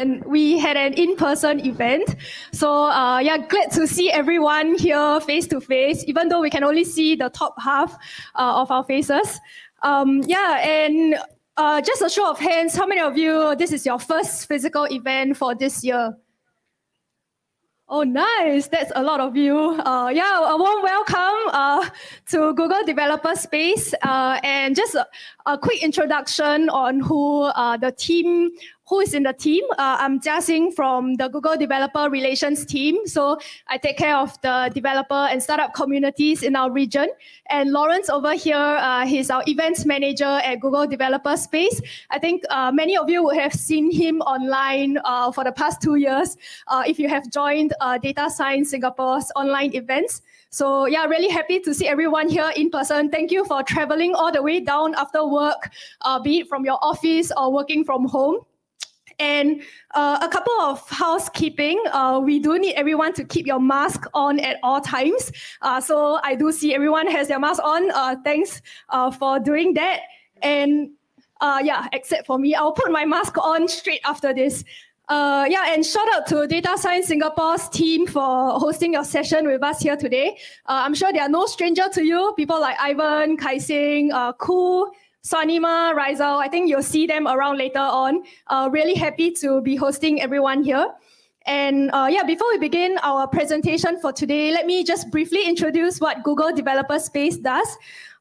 and we had an in-person event. So uh, yeah, glad to see everyone here face to face, even though we can only see the top half uh, of our faces. Um, yeah, and uh, just a show of hands, how many of you, this is your first physical event for this year? Oh, nice. That's a lot of you. Uh, yeah, a warm welcome uh, to Google Developer Space. Uh, and just a, a, quick introduction on who uh, the team who is in the team. Uh, I'm Jia Xing from the Google Developer Relations team. So I take care of the developer and startup communities in our region. And Lawrence over here, uh, he's our events manager at Google Developer Space. I think uh, many of you would have seen him online uh, for the past two years uh, if you have joined uh, Data Science Singapore's online events. So yeah, really happy to see everyone here in person. Thank you for traveling all the way down after work, be it from your office or working from home. And uh, a couple of housekeeping. Uh, we do need everyone to keep your mask on at all times. Uh, so I do see everyone has their mask on. Uh, thanks uh, for doing that. And uh, yeah, except for me, I'll put my mask on straight after this. Uh, yeah, and shout out to Data Science Singapore's team for hosting your session with us here today. Uh, I'm sure they are no stranger to you. People like Ivan, Kai Xin, uh, Ku, Swanima, Rizal, I think you'll see them around later on. Uh, really happy to be hosting everyone here. And uh, yeah, before we begin our presentation for today, let me just briefly introduce what Google Developer Space does.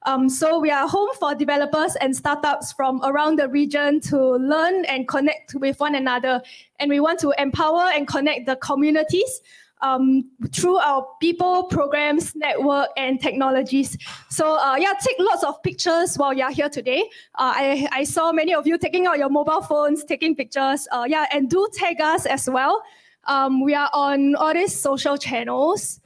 Um, so we are home for developers and startups from around the region to learn and connect with one another. And we want to empower and connect the communities um, through our people, programs, network, and technologies. So uh, yeah, take lots of pictures while you're here today. Uh, I, I saw many of you taking out your mobile phones, taking pictures. Uh, yeah, and do tag us as well. Um, we are on all these social channels.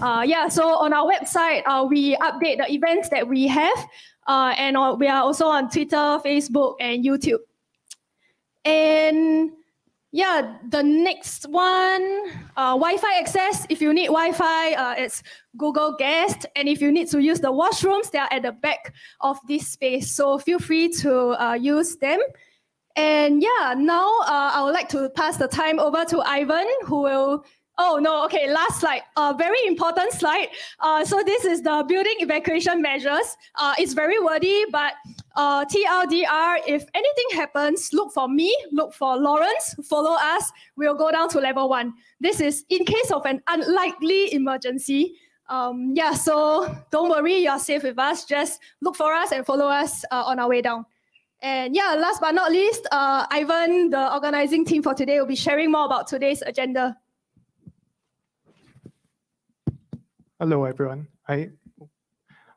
Uh, yeah, so on our website, uh, we update the events that we have. Uh, and we are also on Twitter, Facebook, and YouTube. And yeah, the next one, uh, Wi-Fi access. If you need Wi-Fi, uh, it's Google Guest. And if you need to use the washrooms, they are at the back of this space. So feel free to uh, use them. And yeah, now uh, I would like to pass the time over to Ivan, who will Oh no, okay, last slide. Uh, very important slide. Uh, so this is the building evacuation measures. Uh, it's very wordy, but uh, TLDR, if anything happens, look for me, look for Lawrence, follow us. We'll go down to level one. This is in case of an unlikely emergency. Um, yeah, so don't worry, you're safe with us. Just look for us and follow us uh, on our way down. And yeah, last but not least, uh, Ivan, the organizing team for today, will be sharing more about today's agenda. Hello, everyone. Hi.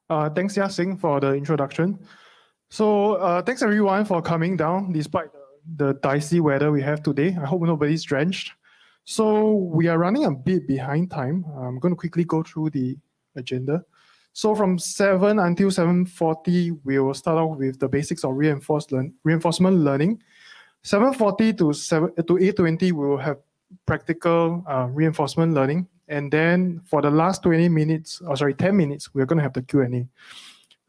Uh, thanks, Jia Xing, for the introduction. So uh, thanks, everyone, for coming down despite the, the dicey weather we have today. I hope nobody's drenched. So we are running a bit behind time. I'm going to quickly go through the agenda. So from 7 until 7.40, we will start off with the basics of reinforced learn reinforcement learning. 7.40 to, 7, to 8.20, we will have practical uh, reinforcement learning. And then for the last 20 minutes, or sorry, 10 minutes, we're going to have the Q&A.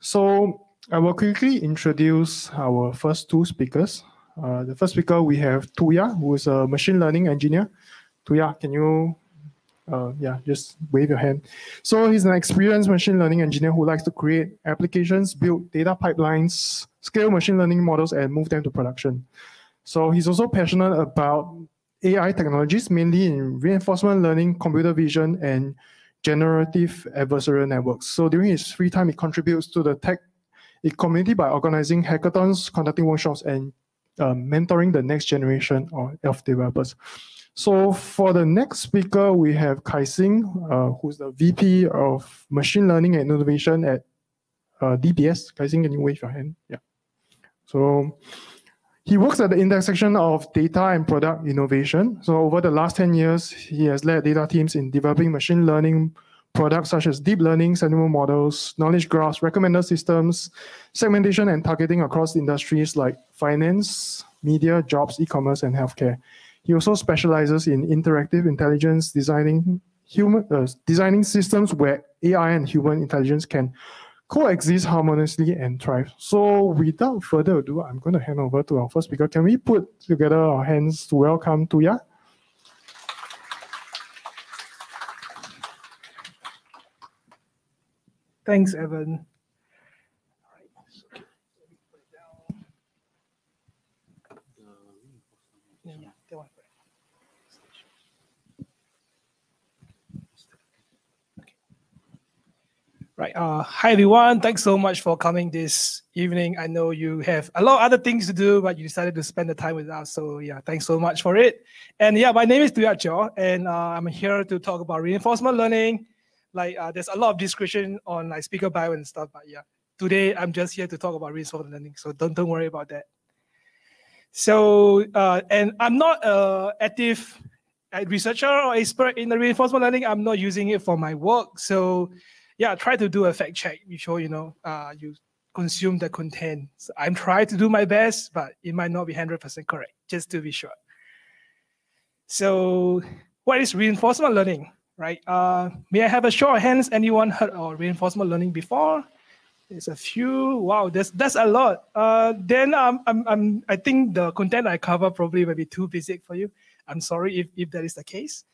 So I will quickly introduce our first two speakers. Uh, the first speaker, we have Thu Ya, who is a machine learning engineer. Thu Ya, can you, uh, yeah, just wave your hand. So he's an experienced machine learning engineer who likes to create applications, build data pipelines, scale machine learning models, and move them to production. So he's also passionate about AI technologies, mainly in reinforcement learning, computer vision, and generative adversarial networks. So during his free time, he contributes to the tech community by organizing hackathons, conducting workshops, and um, mentoring the next generation of, of, developers. So for the next speaker, we have Kai Xin, uh, who's the VP of Machine Learning and Innovation at uh, DBS. Kai Xin, can you wave your hand? Yeah. So he works at the intersection of data and product innovation. So over the last 10 years, he has led data teams in developing machine learning products such as deep learning, sentiment models, knowledge graphs, recommender systems, segmentation and targeting across industries like finance, media, jobs, e-commerce, and healthcare. He also specializes in interactive intelligence, designing human uh, designing systems where AI and human intelligence can coexist harmoniously and thrive. So without further ado, I'm going to hand over to our first speaker. Can we put together our hands to welcome Thu Ya? Thanks, Evan. Right. Uh, hi, everyone. Thanks so much for coming this evening. I know you have a lot of other things to do, but you decided to spend the time with us. So, yeah, thanks so much for it. And yeah, my name is Thu Ya Kyaw, and uh, I'm here to talk about reinforcement learning. Like, uh, there's a lot of description on like speaker bio and stuff, but yeah, today I'm just here to talk about reinforcement learning. So don't don't worry about that. So, uh, and I'm not an active researcher or expert in the reinforcement learning. I'm not using it for my work. So yeah, try to do a fact check before you know uh, you consume the content. So I'm trying to do my best, but it might not be 100% correct, just to be sure. So what is reinforcement learning, right? Uh, may I have a show of hands? Anyone heard of reinforcement learning before? There's a few. Wow, that's that's a lot. Uh, then um, I'm, I'm, I think the content I cover probably will be too basic for you. I'm sorry if, if that is the case,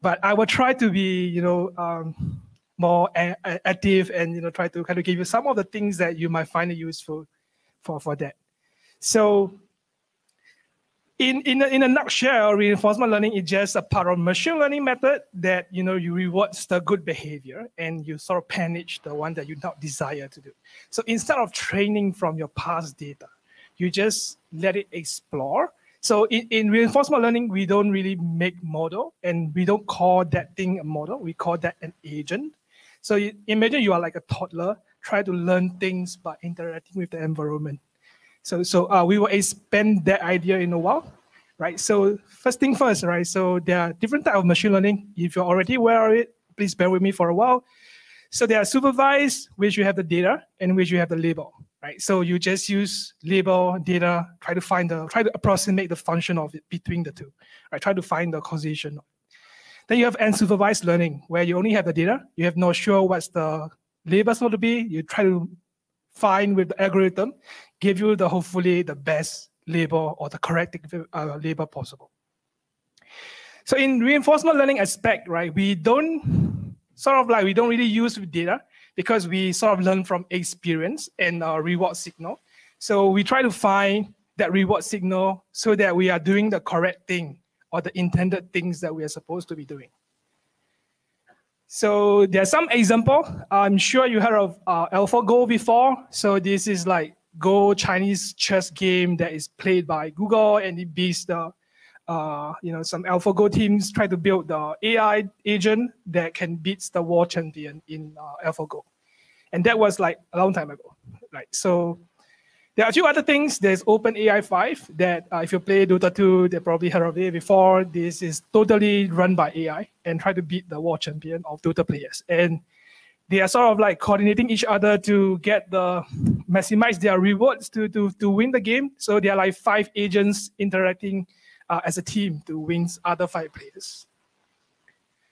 but I will try to be, you know, um, more a- active and you know try to kind of give you some of the things that you might find useful for for that. So in in a, in a nutshell, reinforcement learning is just a part of machine learning method that you know you rewards the good behavior and you sort of punish the one that you not desire to do. So instead of training from your past data, you just let it explore. So in, in reinforcement learning, we don't really make model and we don't call that thing a model. We call that an agent. So you, imagine you are like a toddler, try to learn things by interacting with the environment. So, so uh, we will expand that idea in a while, right? So first thing first, right? So there are different type of machine learning. If you're already aware of it, please bear with me for a while. So there are supervised, which you have the data, and which you have the label, right? So you just use label data, try to find the, try to approximate the function of it between the two, right? Try to find the causation then you have unsupervised learning, where you only have the data. You have no sure what's the labels going to be. You try to find with the algorithm, give you the hopefully the best label or the correct uh, label possible. So in reinforcement learning aspect, right, we don't sort of like we don't really use data because we sort of learn from experience and uh, reward signal. So we try to find that reward signal so that we are doing the correct thing or the intended things that we are supposed to be doing. So there's some example. I'm sure you heard of uh, AlphaGo before. So this is like Go Chinese chess game that is played by Google and it beats the, uh, you know, some AlphaGo teams try to build the AI agent that can beat the world champion in uh, AlphaGo. And that was like a long time ago, right? So there are a few other things. There's OpenAI 5 that uh, if you play Dota 2, they probably heard of it before. This is totally run by AI and try to beat the world champion of Dota players. And they are sort of like coordinating each other to get the maximize their rewards to, to, to win the game. So they are like five agents interacting uh, as a team to win other five players.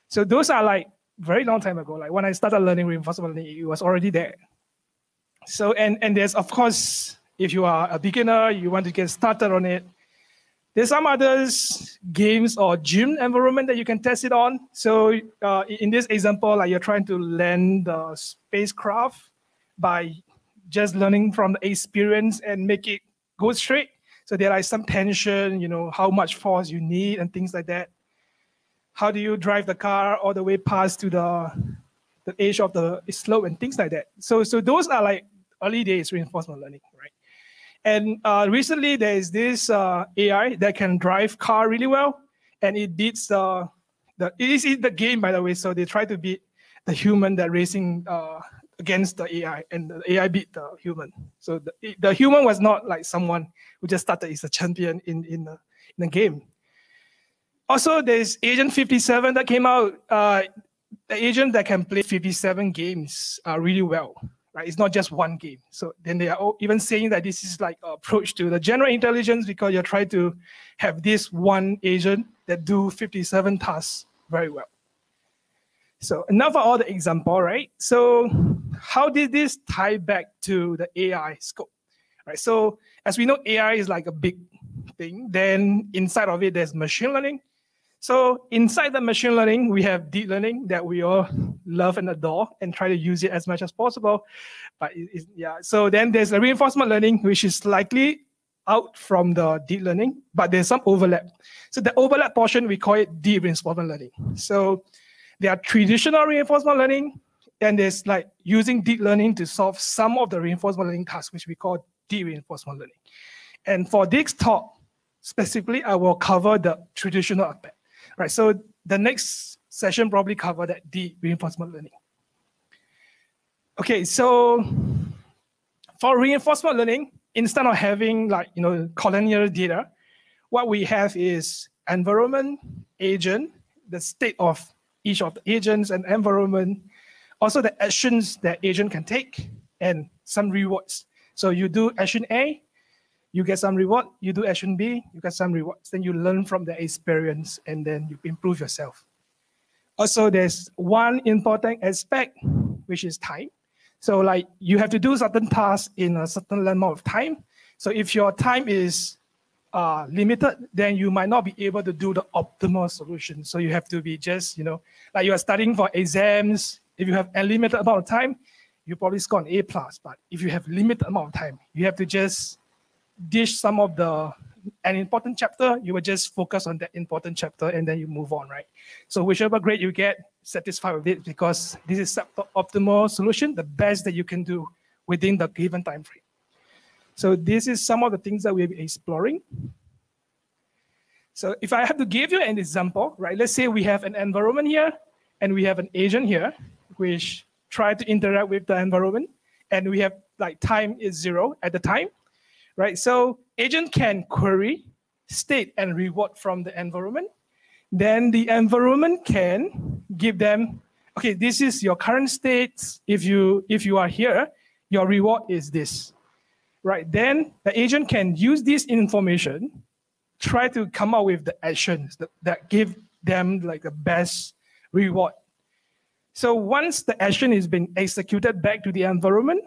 So those are like very long time ago. Like when I started learning reinforcement learning, it was already there. So and and there's of course if you are a beginner, you want to get started on it. There's some others games or gym environment that you can test it on. So uh, in this example, like you're trying to land the spacecraft by just learning from the experience and make it go straight. So there are some tension, you know, how much force you need and things like that. How do you drive the car all the way past to the the edge of the slope and things like that. So so those are like early days reinforcement learning, right? And uh, recently, there is this uh, AI that can drive car really well, and it beats the the it is the game by the way. So they try to beat the human that racing uh, against the AI, and the AI beat the human. So the, the human was not like someone who just started as a champion in in the, in the game. Also, there's Agent 57 that came out. Uh, the agent that can play 57 games uh, really well right? It's not just one game. So then they are even saying that this is like approach to the general intelligence because you're trying to have this one agent that do 57 tasks very well. So enough of all the example, right? So how did this tie back to the AI scope? Right. So as we know, AI is like a big thing. Then inside of it, there's machine learning. So inside the machine learning, we have deep learning that we all love and adore and try to use it as much as possible. But it, yeah, so then there's a reinforcement learning, which is slightly out from the deep learning, but there's some overlap. So the overlap portion, we call it deep reinforcement learning. So there are traditional reinforcement learning, and there's like using deep learning to solve some of the reinforcement learning tasks, which we call deep reinforcement learning. And for this talk, specifically, I will cover the traditional aspect. Right, so the next session probably cover that deep reinforcement learning. Okay, so for reinforcement learning, instead of having like you know collinear data, what we have is environment, agent, the state of each of the agents and environment, also the actions that agent can take, and some rewards. So you do action A, you get some reward. You do action B, you get some rewards. Then you learn from the experience, and then you improve yourself. Also, there's one important aspect, which is time. So like you have to do certain tasks in a certain amount of time. So if your time is uh, limited, then you might not be able to do the optimal solution. So you have to be just, you know, like you are studying for exams. If you have a limited amount of time, you probably score an A plus. But if you have limited amount of time, you have to just dish some of the an important chapter, you will just focus on that important chapter and then you move on, right? So whichever grade you get, satisfied with it because this is the optimal solution, the best that you can do within the given time frame. So this is some of the things that we'll be exploring. So if I have to give you an example, right? Let's say we have an environment here and we have an agent here, which try to interact with the environment, and we have like time is zero at the time, right? So agent can query state and reward from the environment. Then the environment can give them, okay, this is your current state. If you if you are here, your reward is this, right? Then the agent can use this information, try to come up with the actions that, that give them like the best reward. So once the action is being executed back to the environment,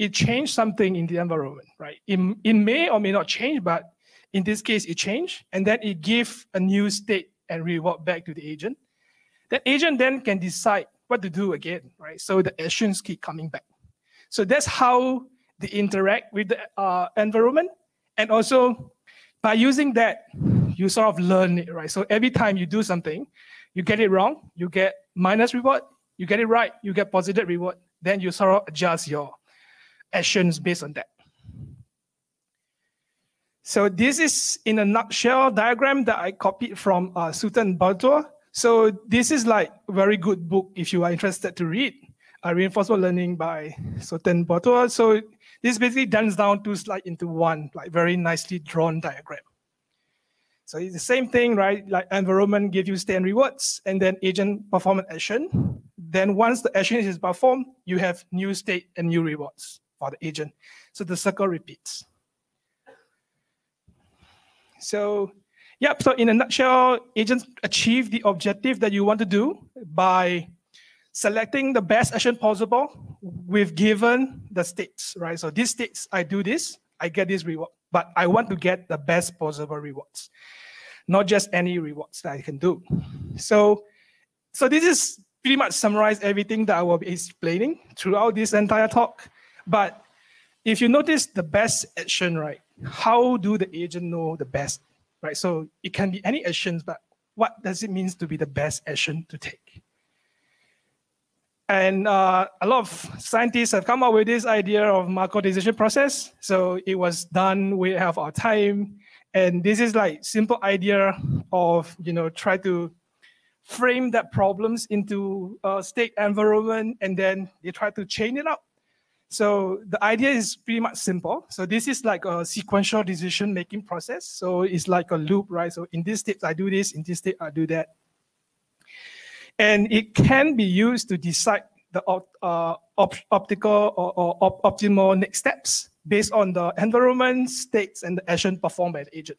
it changed something in the environment, right? It, it may or may not change, but in this case, it changed, and then it gives a new state and reward back to the agent. That agent then can decide what to do again, right? So the actions keep coming back. So that's how they interact with the uh, environment. And also by using that, you sort of learn it, right? So every time you do something, you get it wrong, you get minus reward, you get it right, you get positive reward. Then you sort of adjust your actions based on that. So this is in a nutshell diagram that I copied from uh, Barto. So this is like a very good book if you are interested to read. Uh, Reinforcement Learning by Sutton Barto. So this basically duns down two slides into one, like very nicely drawn diagram. So it's the same thing, right? Like environment give you state and rewards, and then agent perform an action. Then once the action is performed, you have new state and new rewards for the agent. So the circle repeats. So, yep, so in a nutshell, agents achieve the objective that you want to do by selecting the best action possible with given the states, right? So these states, I do this, I get this reward, but I want to get the best possible rewards, not just any rewards that I can do. So, so this is pretty much summarize everything that I will be explaining throughout this entire talk. But if you notice the best action, right? How do the agent know the best, right? So it can be any actions, but what does it mean to be the best action to take? And uh, a lot of scientists have come up with this idea of Markov decision process. So it was done, we have our time. And this is like simple idea of, you know, try to frame that problems into a state environment and then they try to chain it up so the idea is pretty much simple. So this is like a sequential decision making process. So it's like a loop, right? So in this state, I do this, in this state, I do that. And it can be used to decide the uh, op optical or, or op optimal next steps based on the environment, states, and the action performed by the agent.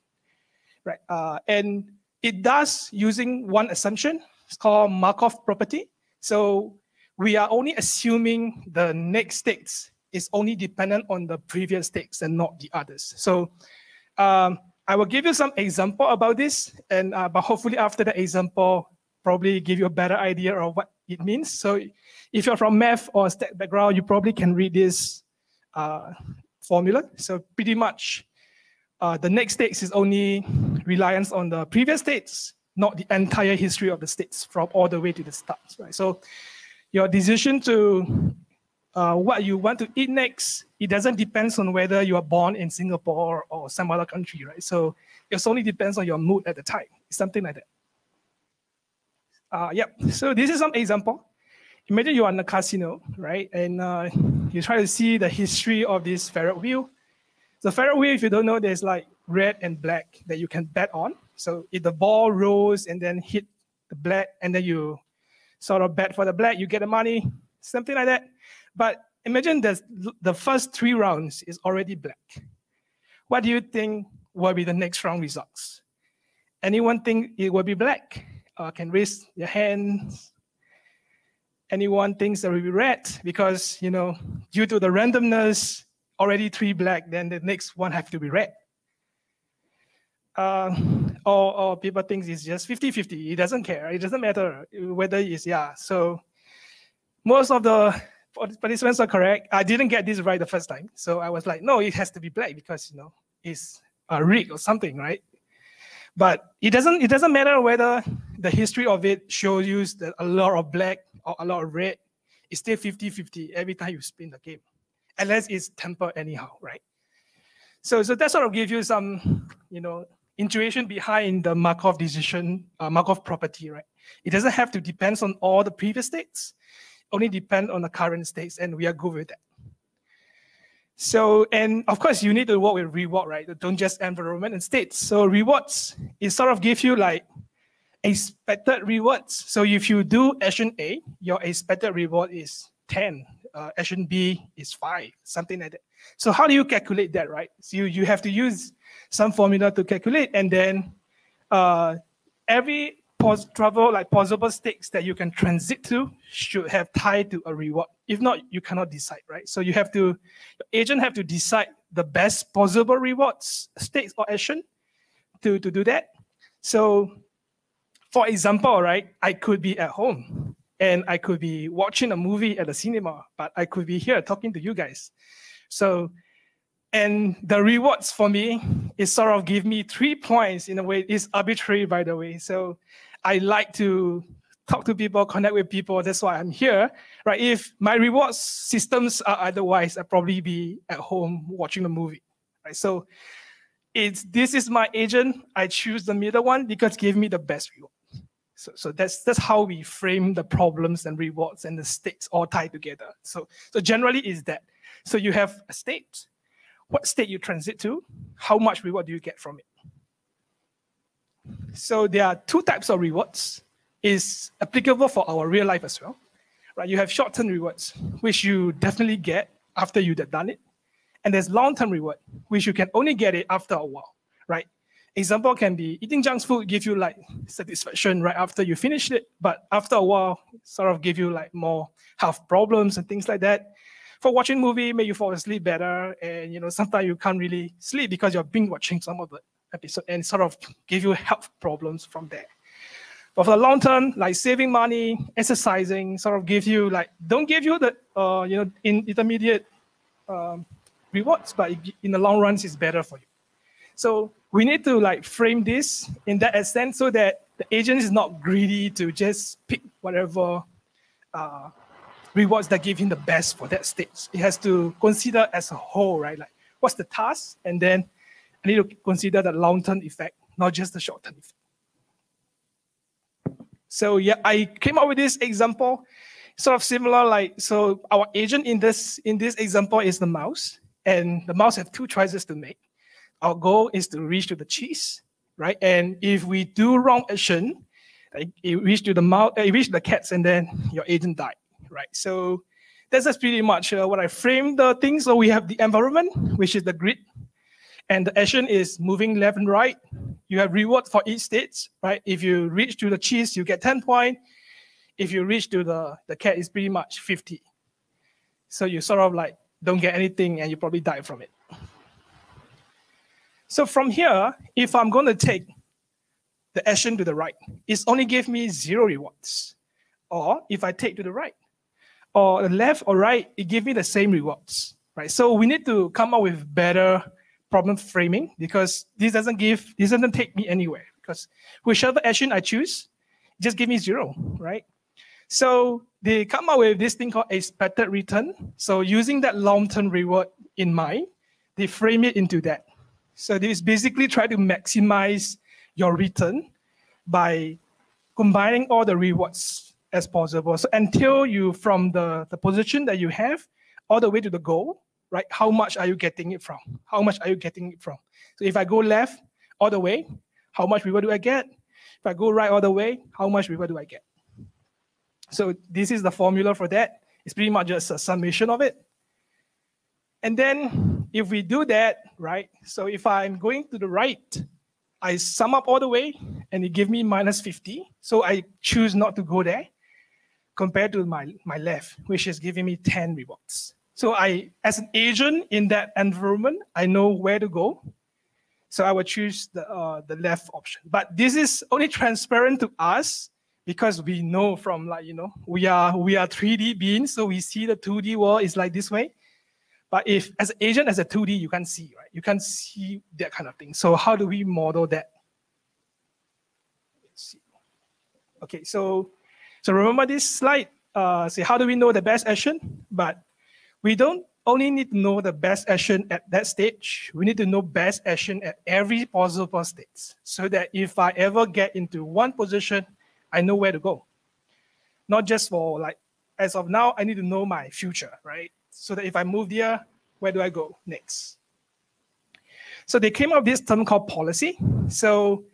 Right. Uh, and it does using one assumption. It's called Markov property. So we are only assuming the next states is only dependent on the previous states and not the others. So um, I will give you some example about this, and uh, but hopefully after the example, probably give you a better idea of what it means. So if you're from math or stat background, you probably can read this uh, formula. So pretty much uh, the next states is only reliance on the previous states, not the entire history of the states from all the way to the start, right? So your decision to uh, what you want to eat next, it doesn't depend on whether you are born in Singapore or some other country, right? So it only depends on your mood at the time, something like that. Uh, yep, so this is some example. Imagine you're in a casino, right? And uh, you try to see the history of this Ferret wheel. The Ferret wheel, if you don't know, there's like red and black that you can bet on. So if the ball rolls and then hit the black, and then you sort of bet for the black, you get the money, something like that. But imagine the, the first three rounds is already black. What do you think will be the next round results? Anyone think it will be black? Uh, can raise your hands. Anyone thinks it will be red because you know due to the randomness, already three black, then the next one have to be red. Uh, or, or people think it's just 50-50. It doesn't care. It doesn't matter whether it's yeah. So most of the participants are correct. I didn't get this right the first time. So I was like, no, it has to be black because, you know, it's a rig or something, right? But it doesn't, it doesn't matter whether the history of it shows you that a lot of black or a lot of red. It's still 50-50 every time you spin the game, unless it's tempered anyhow, right? So, so that sort of gives you some, you know, intuition behind the Markov decision, uh, Markov property, right? It doesn't have to depend on all the previous states only depend on the current states, and we are good with that. So, and of course, you need to work with reward, right? Don't just environment and states. So rewards, it sort of gives you like expected rewards. So if you do action A, your expected reward is 10. Uh, action B is 5, something like that. So how do you calculate that, right? So you, you have to use some formula to calculate, and then uh, every pos- travel like possible states that you can transit to should have tied to a reward. If not, you cannot decide, right? So you have to, agent have to decide the best possible rewards, states or action to, to do that. So for example, right, I could be at home and I could be watching a movie at the cinema, but I could be here talking to you guys. So and the rewards for me is sort of give me three points in a way. It's arbitrary, by the way. So I like to talk to people, connect with people. That's why I'm here, right? If my reward systems are otherwise, I'd probably be at home watching a movie, right? So it's this is my agent. I choose the middle one because give me the best reward. So, so that's that's how we frame the problems and rewards and the states all tied together. So, so generally is that. So you have a state. What state you transit to? How much reward do you get from it? So there are two types of rewards. Is applicable for our real life as well. Right? You have short-term rewards, which you definitely get after you've done it. And there's long-term reward, which you can only get it after a while, right? Example can be eating junk food give you like satisfaction right after you finish it, but after a while, sort of give you like more health problems and things like that. For watching movie, make you fall asleep better, and you know sometimes you can't really sleep because you're binge watching some of the episode and sort of give you health problems from there. But for the long term, like saving money, exercising, sort of give you like don't give you the uh, you know in intermediate um, rewards, but in the long run, it's better for you. So we need to like frame this in that extent so that the agent is not greedy to just pick whatever uh, rewards that give him the best for that stage. He has to consider as a whole, right? Like what's the task, and then I need to consider the long-term effect, not just the short-term effect. So yeah, I came up with this example, sort of similar. Like so, our agent in this in this example is the mouse, and the mouse have two choices to make. Our goal is to reach to the cheese, right? And if we do wrong action, like it reach to the mouse, it reach the cats, and then your agent died, right? So that's just pretty much uh, what I framed the thing. So we have the environment, which is the grid, and the action is moving left and right. You have reward for each state, right? If you reach to the cheese, you get 10 points. if you reach to the, the cat, it's pretty much 50. So you sort of like don't get anything and you probably die from it. So from here, if I'm going to take the action to the right, it's only give me zero rewards. Or if I take to the right, or left or right, it give me the same rewards, right? So we need to come up with better problem framing because this doesn't give, this doesn't take me anywhere because whichever action I choose, just give me zero, right? So they come up with this thing called expected return. So using that long-term reward in mind, they frame it into that. So this basically try to maximize your return by combining all the rewards as possible. So until you from the, the position that you have all the way to the goal, right? How much are you getting it from? How much are you getting it from? So if I go left all the way, how much reward do I get? If I go right all the way, how much reward do I get? So this is the formula for that. It's pretty much just a summation of it. And then if we do that, right? So if I'm going to the right, I sum up all the way and it give me minus 50. So I choose not to go there compared to my, my left, which is giving me 10 rewards. So I, as an agent in that environment, I know where to go. So I will choose the, uh, the left option. But this is only transparent to us because we know from like you know we are we are 3D beings, so we see the 2D world is like this way. But if as an agent as a 2D, you can't see, right? You can't see that kind of thing. So how do we model that? Let's see. Okay, so so remember this slide. Uh, say how do we know the best action? But we don't only need to know the best action at that stage. We need to know best action at every possible state, so that if I ever get into one position I know where to go. Not just for like, as of now, I need to know my future, right? So that if I move there, where do I go next? So they came up with this term called policy. So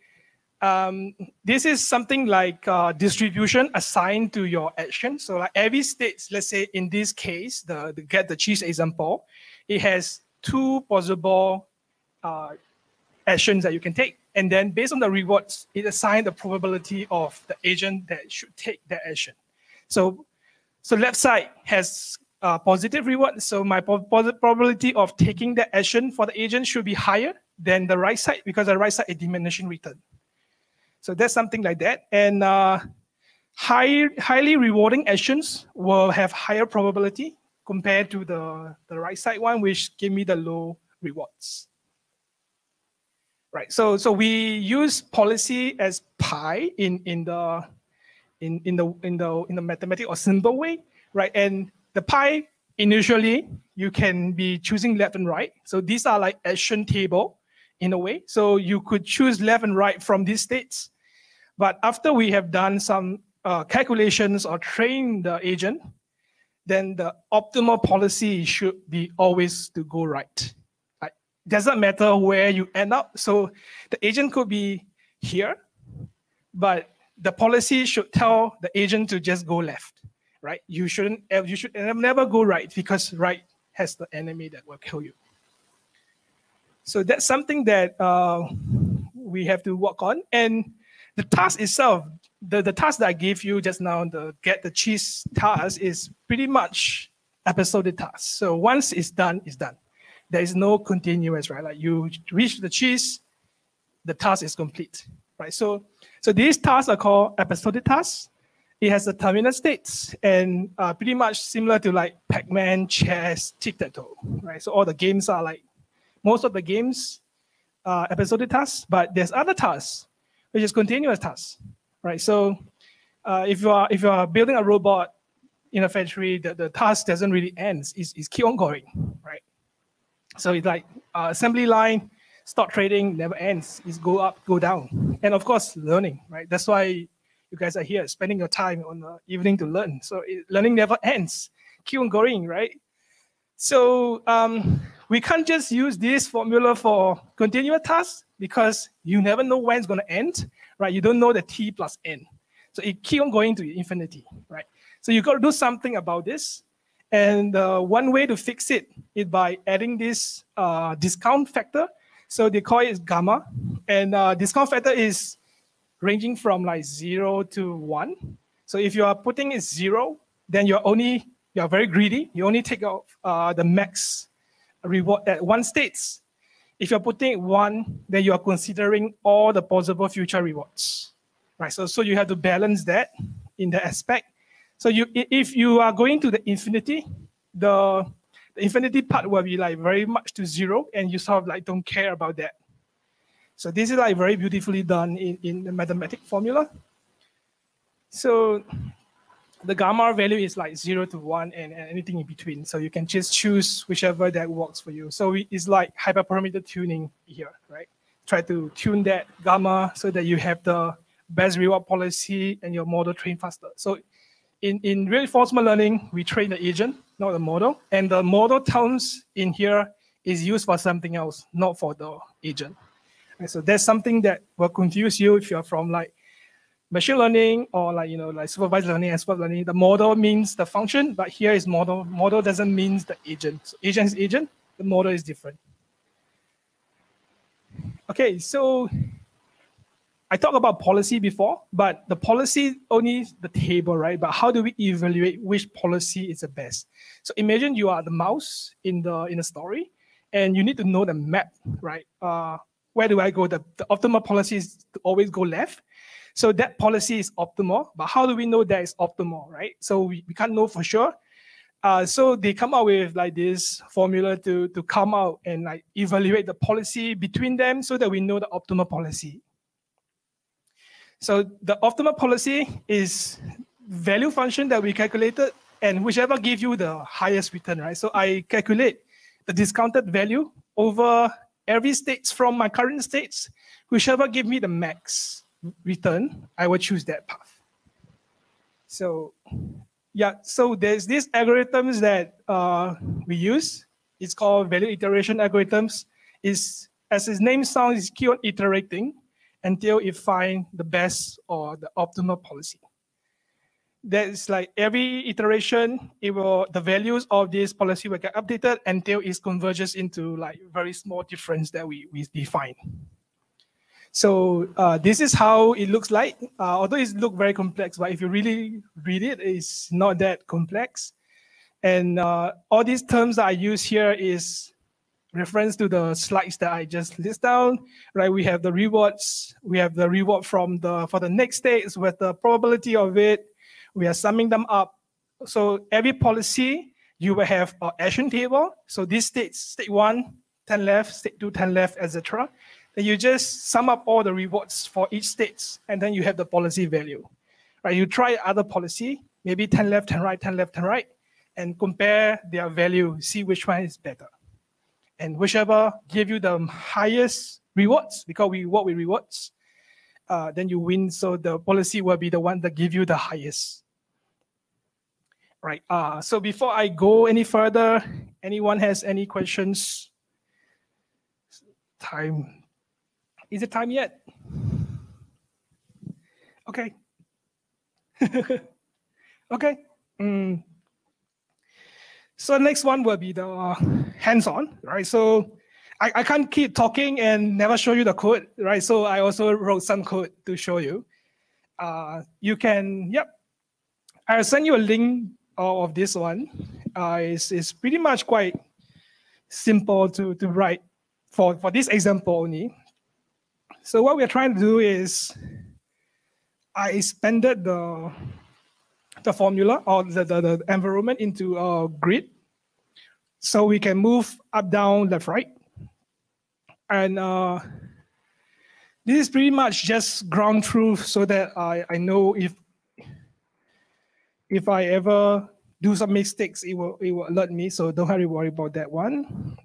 um, this is something like uh, distribution assigned to your action. So like every state, let's say in this case, the, the get the cheese example, it has two possible uh, actions that you can take. And then based on the rewards, it assigns the probability of the agent that should take that action. So, so left side has a positive reward. So my probability of taking that action for the agent should be higher than the right side because the right side is diminishing return. So that's something like that. And uh, high, highly rewarding actions will have higher probability compared to the, the right side one, which give me the low rewards. Right. So so we use policy as pi in in the in in the in the in the mathematical or simple way, right? And the pi initially you can be choosing left and right. So these are like action table in a way. So you could choose left and right from these states. But after we have done some uh, calculations or train the agent, then the optimal policy should be always to go right doesn't matter where you end up. So the agent could be here, but the policy should tell the agent to just go left, right? You shouldn't, you should never go right because right has the enemy that will kill you. So that's something that uh, we have to work on. And the task itself, the, the task that I gave you just now, the get the cheese task is pretty much episodic task. So once it's done, it's done there is no continuous, right? Like you reach the cheese, the task is complete, right? So, so these tasks are called episodic tasks. It has a terminal states and uh, pretty much similar to like Pac-Man, chess, tic-tac-toe, right? So all the games are like, most of the games are episodic tasks, but there's other tasks, which is continuous tasks, right? So uh, if you are if you are building a robot in a factory, the, the task doesn't really end. It's, it's keep on going, right? So it's like uh, assembly line, stock trading never ends. It's go up, go down. And of course, learning, right? That's why you guys are here, spending your time on the evening to learn. So it, learning never ends. Keep on going, right? So um, we can't just use this formula for continuous tasks because you never know when it's going to end, right? You don't know the t plus n. So it keep on going to infinity, right? So you got to do something about this. And uh, one way to fix it is by adding this uh, discount factor. So they call it gamma. And uh, discount factor is ranging from like zero to one. So if you are putting it zero, then you're only you're very greedy. You only take out uh, the max reward at one states. If you're putting one, then you are considering all the possible future rewards, right? So so you have to balance that in the aspect. So you if you are going to the infinity, the the infinity part will be like very much to zero, and you sort of like don't care about that. So this is like very beautifully done in, in the mathematic formula. So the gamma value is like zero to one and, and, anything in between. So you can just choose whichever that works for you. So it's like hyperparameter tuning here, right? Try to tune that gamma so that you have the best reward policy and your model train faster. So in, in reinforcement learning, we train the agent, not the model. And the model terms in here is used for something else, not for the agent. And so that's something that will confuse you if you're from like machine learning or like you know like supervised learning and supervised learning. The model means the function, but here is model. Model doesn't mean the agent. So agent is agent. The model is different. Okay, so I talked about policy before, but the policy only the table, right? But how do we evaluate which policy is the best? So imagine you are the mouse in the in the story, and you need to know the map, right? Uh, where do I go? The, the optimal policy is to always go left. So that policy is optimal, but how do we know that is optimal, right? So we, we can't know for sure. Uh, so they come out with like this formula to, to come out and like evaluate the policy between them so that we know the optimal policy. So the optimal policy is value function that we calculated and whichever give you the highest return, right? So I calculate the discounted value over every states from my current states, whichever give me the max return, I will choose that path. So yeah, so there's these algorithms that uh, we use. It's called value iteration algorithms. Is as its name sounds, is keep on iterating until it find the best or the optimal policy. That's like every iteration, it will the values of this policy will get updated until it converges into like very small difference that we, we define. So uh, this is how it looks like. Uh, although it looks very complex, but if you really read it, it's not that complex. And uh, all these terms that I use here is reference to the slides that I just list down, right? We have the rewards, we have the reward from the for the next stage with the probability of it. We are summing them up. So every policy, you will have an action table. So this state, state one, 10 left, state two, 10 left, etc. Then you just sum up all the rewards for each state, and then you have the policy value. Right? You try other policy, maybe 10 left, 10 right, 10 left, 10 right, and compare their value, see which one is better and whichever give you the highest rewards, because we work with rewards, uh, then you win. So the policy will be the one that give you the highest. Right. Uh, so before I go any further, anyone has any questions? Time. Is it time yet? Okay. okay. Mm. So next one will be the hands-on, right? So I, I can't keep talking and never show you the code, right? So I also wrote some code to show you. Uh, you can, yep. I'll send you a link of this one. Uh, it's, it's pretty much quite simple to, to write for, for this example only. So what we're trying to do is I expanded the the formula or the, the, the environment into a grid. So we can move up, down, left, right. And uh, this is pretty much just ground truth so that I, I know if if I ever do some mistakes, it will it will alert me. So don't have to worry about that one.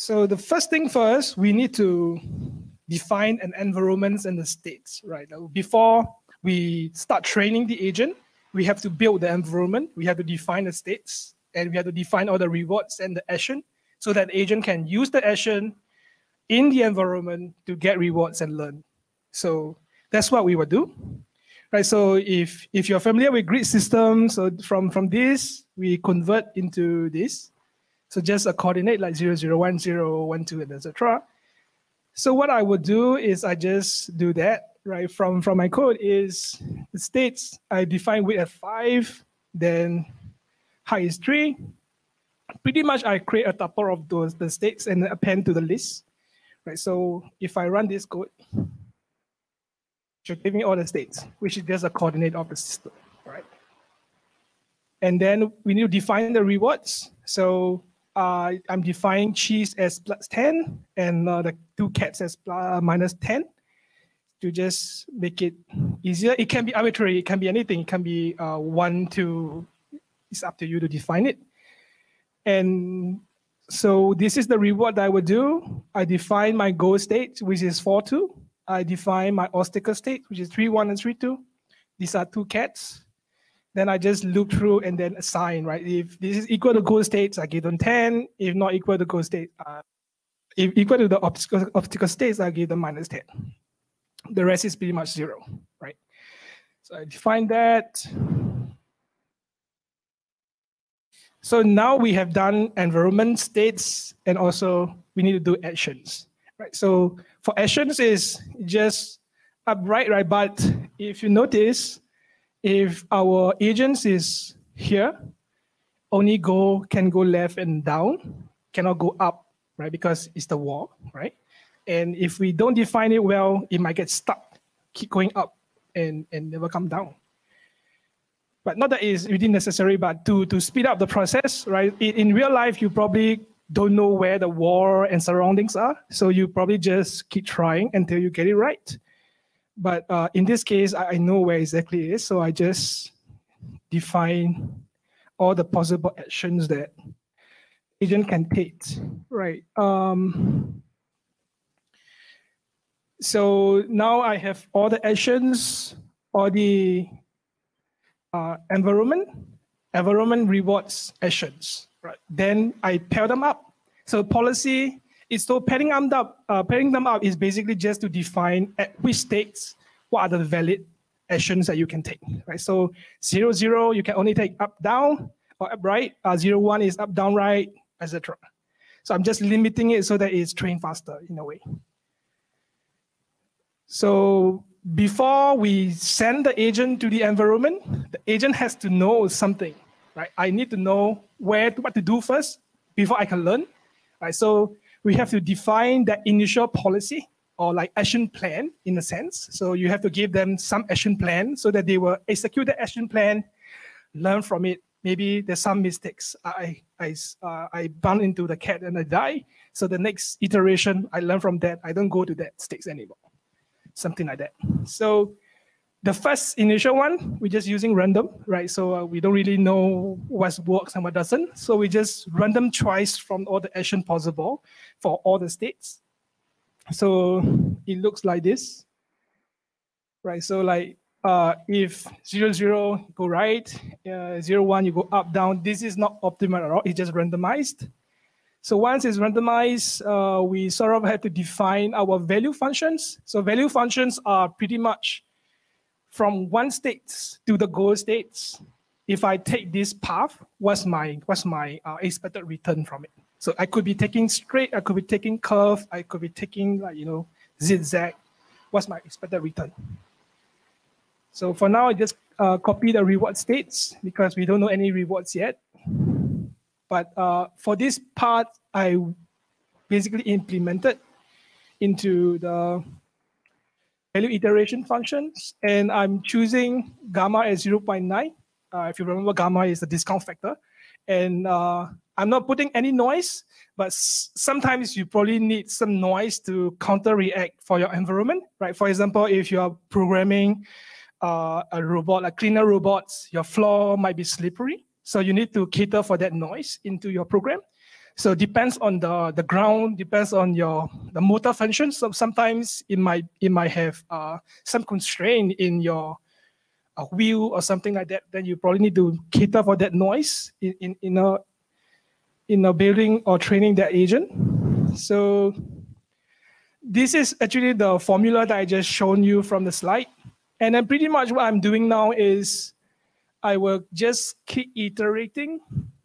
So the first thing first, we need to define an environment and the states, right? Before we start training the agent, we have to build the environment, we have to define the states, and we have to define all the rewards and the action so that agent can use the action in the environment to get rewards and learn. So that's what we will do. Right, so if if you're familiar with grid systems, so from from this we convert into this. So just a coordinate like 0, 0, 1, 0, 1, 2, and etc. So what I would do is I just do that, right? From, from my code is the states, I define width at five, then height is three. Pretty much I create a tuple of those the states and append to the list, right? So if I run this code, it should give me all the states, which is just a coordinate of the system, right? And then we need to define the rewards. So uh, I'm defining cheese as plus 10 and uh, the two cats as plus, minus 10 to just make it easier. It can be arbitrary, it can be anything. It can be uh, one to, it's up to you to define it. And so this is the reward that I would do. I define my goal state, which is 4, 2. I define my obstacle state, which is 3, 1 and 3, 2. These are two cats then I just loop through and then assign, right? If this is equal to goal states, I give them 10. If not equal to goal state, uh, if equal to the obstacle, obstacle states, I give them minus 10. The rest is pretty much zero, right? So I define that. So now we have done environment states and also we need to do actions, right? So for actions is just upright, right? But if you notice, if our agents is here, only go can go left and down, cannot go up, right? Because it's the wall, right? And if we don't define it well, it might get stuck, keep going up and, and never come down. But not that is really necessary, but to, to speed up the process, right? In, in real life, you probably don't know where the wall and surroundings are. So you probably just keep trying until you get it right. But uh, in this case, I, know where exactly it is. So I just define all the possible actions that agent can take, right? Um, so now I have all the actions, all the uh, environment, environment rewards actions, right? Then I pair them up. So policy so pairing them up. Uh, pairing them up is basically just to define at which states what are the valid actions that you can take, right? So zero zero you can only take up down or up right. Uh, zero one is up down right, etc. So I'm just limiting it so that it's trained faster in a way. So before we send the agent to the environment, the agent has to know something, right? I need to know where to, what to do first before I can learn, right? So we have to define that initial policy or like action plan in a sense. So you have to give them some action plan so that they will execute the action plan, learn from it. Maybe there's some mistakes. I I uh, I bump into the cat and I die. So the next iteration, I learn from that. I don't go to that stakes anymore. Something like that. So the first initial one, we're just using random, right? So uh, we don't really know what works and what doesn't. So we just random choice from all the action possible for all the states. So it looks like this, right? So like uh, if zero zero go right, uh, zero one you go up down. This is not optimal at all. It's just randomized. So once it's randomized, uh, we sort of have to define our value functions. So value functions are pretty much from one state to the goal states. If I take this path, what's my what's my uh, expected return from it? So I could be taking straight, I could be taking curve, I could be taking like, you know, zigzag. What's my expected return? So for now, I just uh, copy the reward states because we don't know any rewards yet. But uh, for this part, I basically implemented into the value iteration functions, and I'm choosing gamma as 0.9. Uh, if you remember, gamma is the discount factor. And uh, I'm not putting any noise, but sometimes you probably need some noise to counter react for your environment, right? For example, if you are programming uh, a robot, like cleaner robots, your floor might be slippery. So you need to cater for that noise into your program. So depends on the, the ground, depends on your the motor function. So sometimes it might it might have uh, some constraint in your uh, wheel or something like that. Then you probably need to cater for that noise in, in, in a in a building or training that agent. So this is actually the formula that I just shown you from the slide. And then pretty much what I'm doing now is I will just keep iterating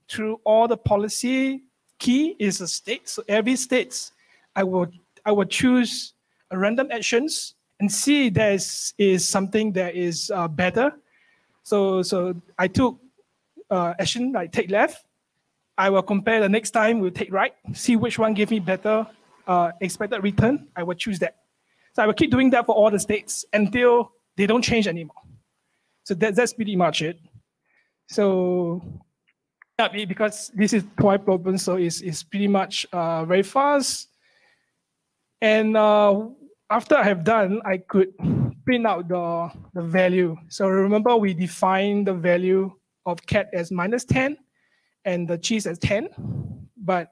through all the policy. Key is a state. So every state, I will I will choose a random actions and see there is, is something that is uh, better. So, so I took uh, action like take left. I will compare the next time with take right, see which one give me better uh, expected return. I will choose that. So I will keep doing that for all the states until they don't change anymore. So that, that's pretty much it. So yeah, because this is toy problem, so it's, it's pretty much uh, very fast. And uh, after I have done, I could print out the, the value. So remember we defined the value of cat as minus 10 and the cheese as 10. But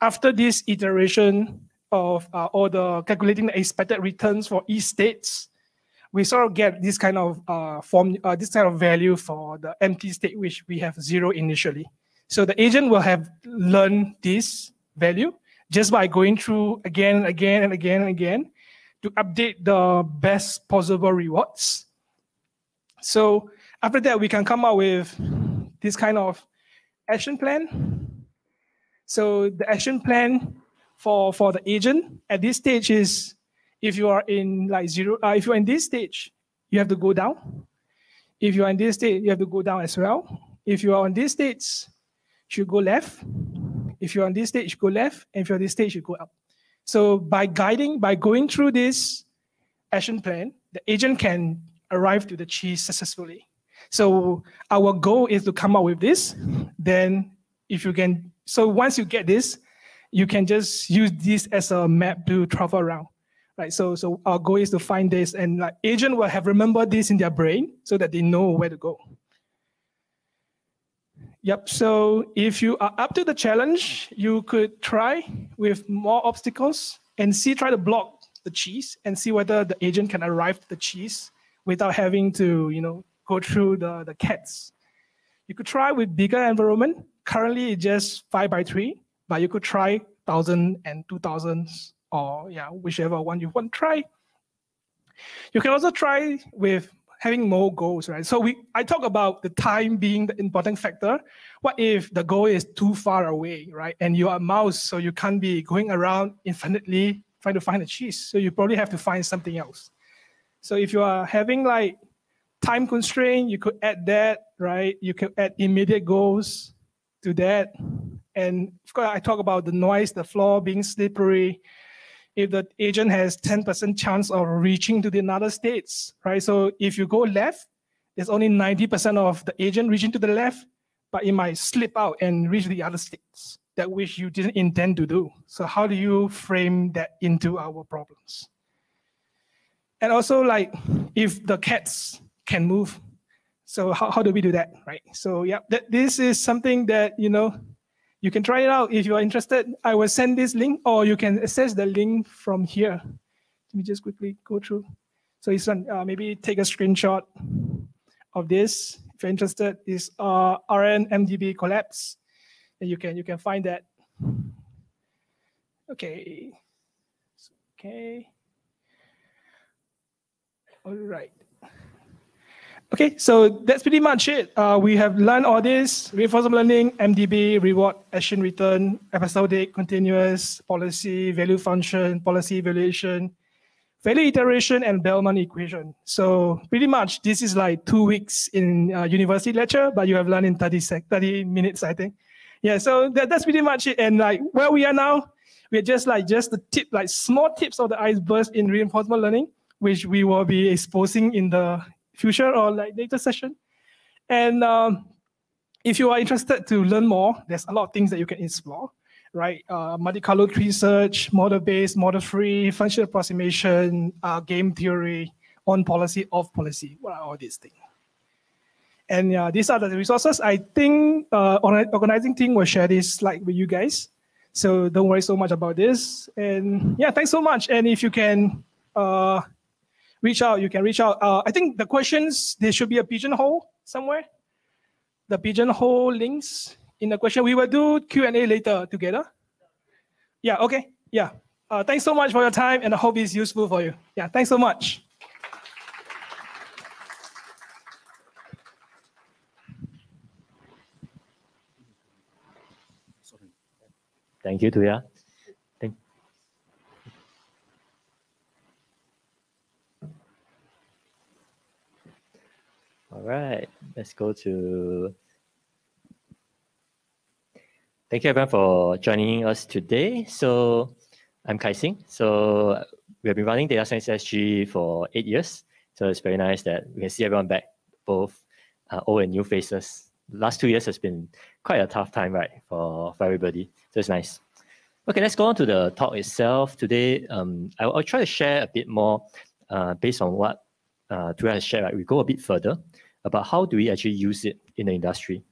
after this iteration of uh, all the calculating the expected returns for each states, we sort of get this kind of uh, form, uh, this kind of value for the empty state, which we have zero initially. So the agent will have learned this value just by going through again and again and again and again to update the best possible rewards. So after that, we can come up with this kind of action plan. So the action plan for, for the agent at this stage is if you are in like zero, uh, if you're in this stage, you have to go down. If you're in this stage, you have to go down as well. If you are on this stage, you go left. If you're on this stage, you go left. And if you're on this stage, you go up. So by guiding, by going through this action plan, the agent can arrive to the cheese successfully. So our goal is to come up with this. Then if you can, so once you get this, you can just use this as a map to travel around right? So, so our goal is to find this, and like agent will have remembered this in their brain so that they know where to go. Yep. So if you are up to the challenge, you could try with more obstacles and see, try to block the cheese and see whether the agent can arrive to the cheese without having to, you know, go through the, the cats. You could try with bigger environment. Currently, it's just five by three, but you could try thousand and two thousands or yeah, whichever one you want to try. You can also try with having more goals, right? So we I talk about the time being the important factor. What if the goal is too far away, right? And you are a mouse, so you can't be going around infinitely trying to find a cheese. So you probably have to find something else. So if you are having like time constraint, you could add that, right? You can add immediate goals to that. And of course, I talk about the noise, the floor being slippery, if the agent has 10% chance of reaching to the another states, right? So if you go left, there's only 90% of the agent reaching to the left, but it might slip out and reach the other states that which you didn't intend to do. So how do you frame that into our problems? And also like if the cats can move, so how, how do we do that, right? So yeah, that, this is something that, you know, you can try it out if you are interested. I will send this link, or you can access the link from here. Let me just quickly go through. So it's uh, maybe take a screenshot of this if you're interested. Is uh, RNMDB collapse, and you can you can find that. Okay. Okay. All right. Okay, so that's pretty much it. Uh, we have learned all this, reinforcement learning, MDP, reward, action return, episodic, continuous, policy, value function, policy evaluation, value iteration, and Bellman equation. So pretty much this is like two weeks in uh, university lecture, but you have learned in 30, sec 30 minutes, I think. Yeah, so that, that's pretty much it. And like where we are now, we're just like just the tip, like small tips of the iceberg in reinforcement learning, which we will be exposing in the future or like later session. And um, if you are interested to learn more, there's a lot of things that you can explore, right? Uh, Monte Carlo research, model-based, model-free, functional approximation, uh, game theory, on policy, off policy. What are all these things? And uh, these are the resources. I think uh, organizing team will share this slide with you guys. So don't worry so much about this. And yeah, thanks so much. And if you can uh, reach out. You can reach out. Uh, I think the questions, there should be a pigeonhole somewhere. The pigeonhole links in the question. We will do Q&A later together. Yeah, okay. Yeah. Uh, thanks so much for your time and I hope it's useful for you. Yeah, thanks so much. Thank you, Thu Ya. Thank, All right, let's go to. Thank you everyone for joining us today. So I'm Kai Xin. So we have been running Data Science SG for eight years. So it's very nice that we can see everyone back, both uh, old and new faces. last two years has been quite a tough time, right, for, for everybody. So it's nice. Okay, let's go on to the talk itself. Today, um, I'll, I'll try to share a bit more uh, based on what uh, Thu Ya has shared. Right? We go a bit further about how do we actually use it in the industry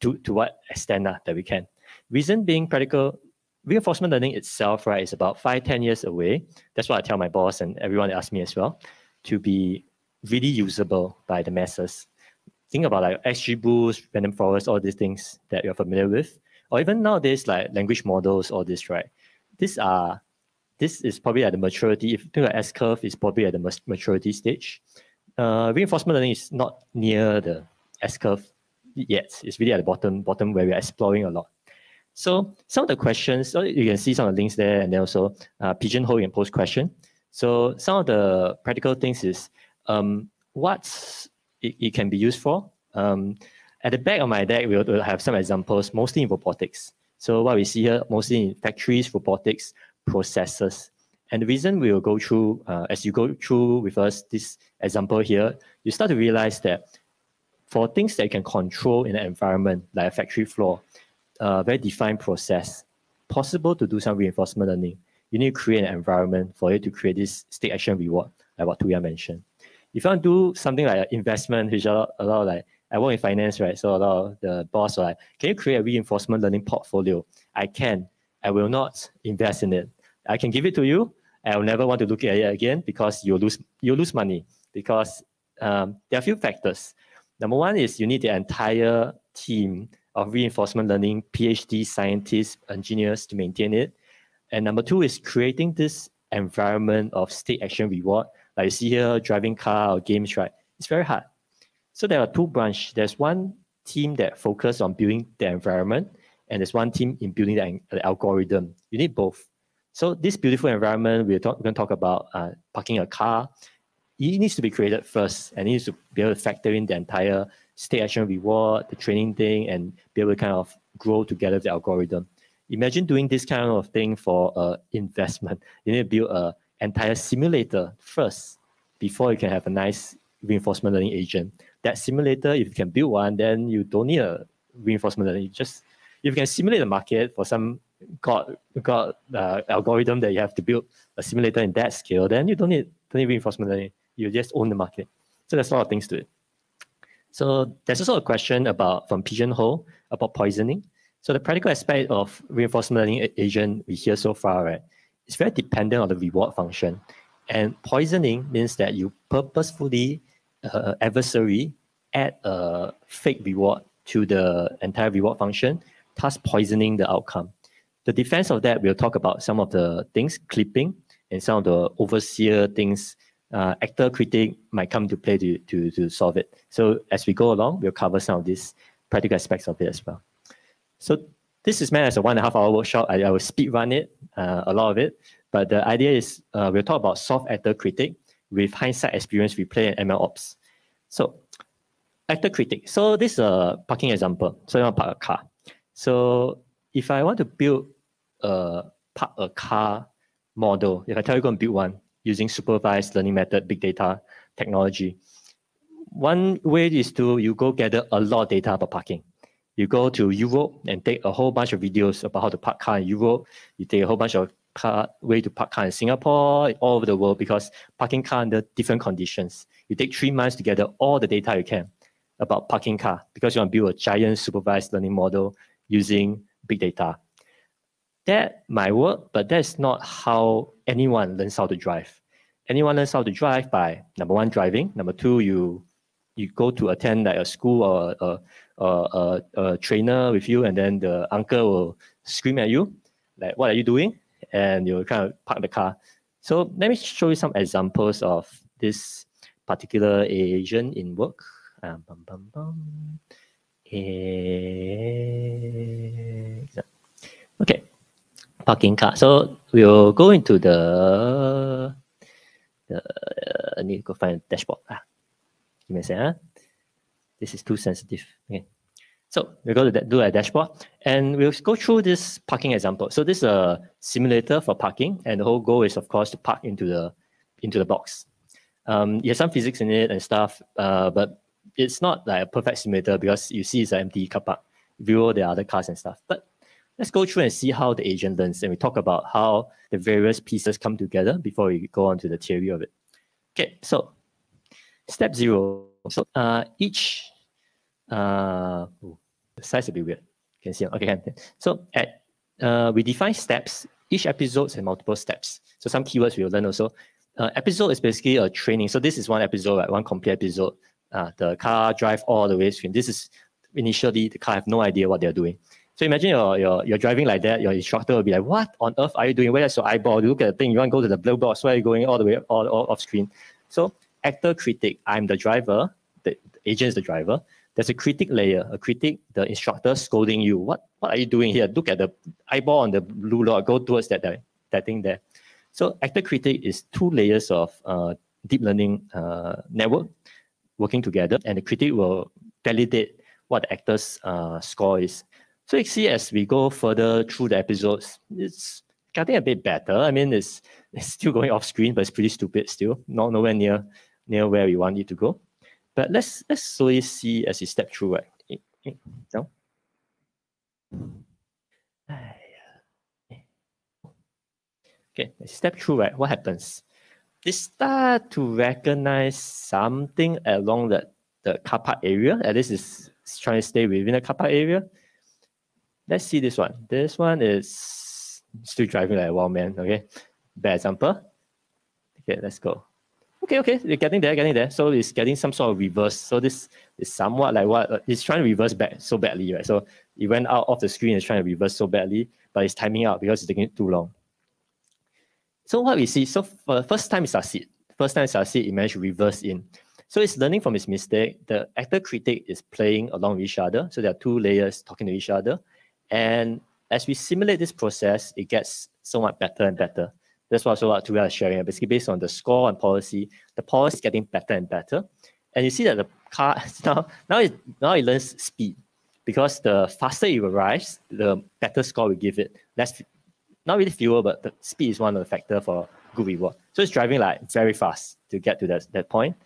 to, to what extent uh, that we can. Reason being practical, reinforcement learning itself, right, is about five, 10 years away. That's what I tell my boss and everyone that asks me as well, to be really usable by the masses. Think about like XGBoost, random forest, all these things that you're familiar with, or even nowadays like language models, all this, right? These are this is probably at the maturity. If you think of S curve, is probably at the maturity stage. Uh, reinforcement learning is not near the S curve yet. It's really at the bottom, bottom where we're exploring a lot. So some of the questions, so you can see some of the links there, and then also uh, pigeonhole and post question. So some of the practical things is um, what it, it, can be used for. Um, at the back of my deck, we'll have some examples, mostly in robotics. So what we see here, mostly in factories, robotics, processes. And the reason we will go through, uh, as you go through with us this example here, you start to realize that for things that you can control in an environment, like a factory floor, a very defined process, possible to do some reinforcement learning. You need to create an environment for you to create this state action reward, like what Thu Ya mentioned. If you want to do something like investment, which a lot, a lot like, I work in finance, right? So a lot of the boss are like, can you create a reinforcement learning portfolio? I can. I will not invest in it. I can give it to you. I will never want to look at it again because you lose you lose money because um, there are a few factors. Number one is you need the entire team of reinforcement learning, PhD scientists, engineers to maintain it. And number two is creating this environment of state action reward. Like you see here, driving car or games, right? It's very hard. So there are two branches. There's one team that focus on building the environment, and there's one team in building the, the algorithm. You need both. So this beautiful environment, we're, talk, going to talk about uh, parking a car. It needs to be created first, and it needs to be able to factor in the entire state action reward, the training thing, and be able to kind of grow together with the algorithm. Imagine doing this kind of thing for uh, investment. You need to build an entire simulator first before you can have a nice reinforcement learning agent. That simulator, if you can build one, then you don't need a reinforcement learning. You just if you can simulate the market for some god god uh, algorithm that you have to build a simulator in that scale, then you don't need don't need reinforcement learning. You just own the market. So there's a lot of things to it. So there's also a question about from Pigeonhole about poisoning. So the practical aspect of reinforcement learning agent we hear so far, right, is very dependent on the reward function. And poisoning means that you purposefully uh, adversary add a fake reward to the entire reward function, thus poisoning the outcome. The defense of that, we'll talk about some of the things, clipping, and some of the overseer things uh, actor critic might come to play to, to, to solve it. So as we go along, we'll cover some of these practical aspects of it as well. So this is meant as a one and a half hour workshop. I, I will speed run it, uh, a lot of it. But the idea is uh, we'll talk about soft actor critic with hindsight experience replay and ML ops. So actor critic. So this is a parking example. So you want to park a car. So if I want to build a park a car model, if I tell you go and build one, using supervised learning method, big data technology. One way is to you go gather a lot of data about parking. You go to Europe and take a whole bunch of videos about how to park car in Europe. You take a whole bunch of car way to park car in Singapore, all over the world, because parking car under different conditions. You take three months to gather all the data you can about parking car because you want to build a giant supervised learning model using big data that might work, but that's not how anyone learns how to drive. Anyone learns how to drive by number one, driving. Number two, you you go to attend like a school or a, a, a, a trainer with you, and then the uncle will scream at you, like, "What are you doing?" And you kind of park the car. So let me show you some examples of this particular agent in work. Um, bum, bum, bum. Okay parking car. So we'll go into the, the I need to go find dashboard. Ah, give me a second. this is too sensitive. Okay. So we go to do a dashboard and we'll go through this parking example. So this is a simulator for parking and the whole goal is of course to park into the into the box. Um, you have some physics in it and stuff, uh, but it's not like a perfect simulator because you see it's an empty car park. View the other cars and stuff. But let's go through and see how the agent learns and we talk about how the various pieces come together before we go on to the theory of it. Okay, so step zero. So uh, each uh, ooh, the size a bit weird. You can see. Okay, so at uh, we define steps. Each episode has multiple steps. So some keywords we will learn also. Uh, episode is basically a training. So this is one episode, right? One complete episode. Uh, the car drive all the way. This is initially the car have no idea what they're doing. So imagine you're, you're, you're driving like that, your instructor will be like, what on earth are you doing? Where's your eyeball? Look at the thing, you want to go to the blue box, where are you going all the way all, all off screen? So actor critic, I'm the driver, the, the agent is the driver. There's a critic layer, a critic, the instructor scolding you. What what are you doing here? Look at the eyeball on the blue dot, go towards that, that, that thing there. So actor critic is two layers of uh, deep learning uh, network working together, and the critic will validate what the actor's uh, score is. So you see, as we go further through the episodes, it's getting a bit better. I mean, it's, it's still going off screen, but it's pretty stupid still. Not nowhere near near where we want it to go. But let's let's slowly see as you step through it. Down. Eh, eh, okay, let's step through right. What happens? They start to recognize something along the, the car park area. At least it's trying to stay within the car park area. Let's see this one. This one is still driving like a wild man. Okay, bad example. Okay, let's go. Okay, okay, you're getting there, getting there. So it's getting some sort of reverse. So this is somewhat like what uh, it's trying to reverse back so badly, right? So it went out of the screen, it's trying to reverse so badly, but it's timing out because it's taking too long. So what we see, so first time it succeed, first time it succeed, it managed to reverse in. So it's learning from its mistake. The actor critic is playing along with each other. So there are two layers talking to each other. And as we simulate this process, it gets so much better and better. That's also what Thu Ya is sharing. Basically, based on the score and policy, the policy is getting better and better. And you see that the car now now it now it learns speed because the faster it arrives, the better score we give it. Less, not really fuel, but the speed is one of the factor for good reward. So it's driving like very fast to get to that, that point.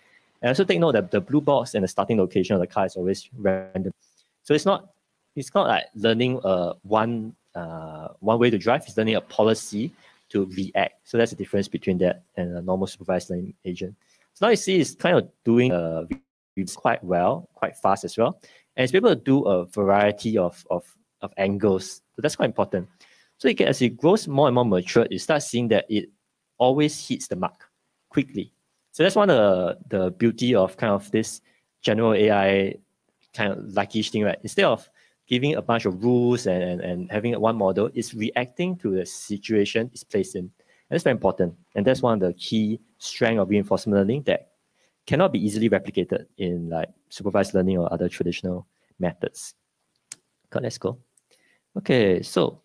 And also take note that the blue box and the starting location of the car is always random. So it's not it's not like learning uh, one uh, one way to drive. It's learning a policy to react. So that's the difference between that and a normal supervised learning agent. So now you see it's kind of doing uh, quite well, quite fast as well. And it's able to do a variety of, of, of angles. So that's quite important. So it can, as it grows more and more mature, you start seeing that it always hits the mark quickly. So that's one of the, the beauty of kind of this general AI kind of luckish thing, right? Instead of giving a bunch of rules and, and, and having one model is reacting to the situation it's placed in. And that's very important. And that's one of the key strength of reinforcement learning that cannot be easily replicated in like supervised learning or other traditional methods. Okay, let's go. Okay, so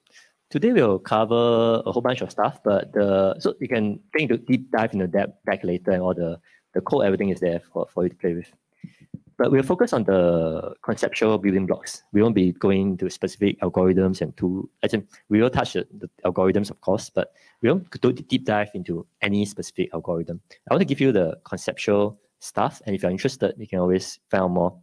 today we'll cover a whole bunch of stuff, but the so you can get into deep dive into that back later and all the the code everything is there for, for you to play with. But we'll focus on the conceptual building blocks. We won't be going to specific algorithms and to, I think we will touch the, the algorithms, of course, but we won't do deep dive into any specific algorithm. I want to give you the conceptual stuff, and if you're interested, you can always find more.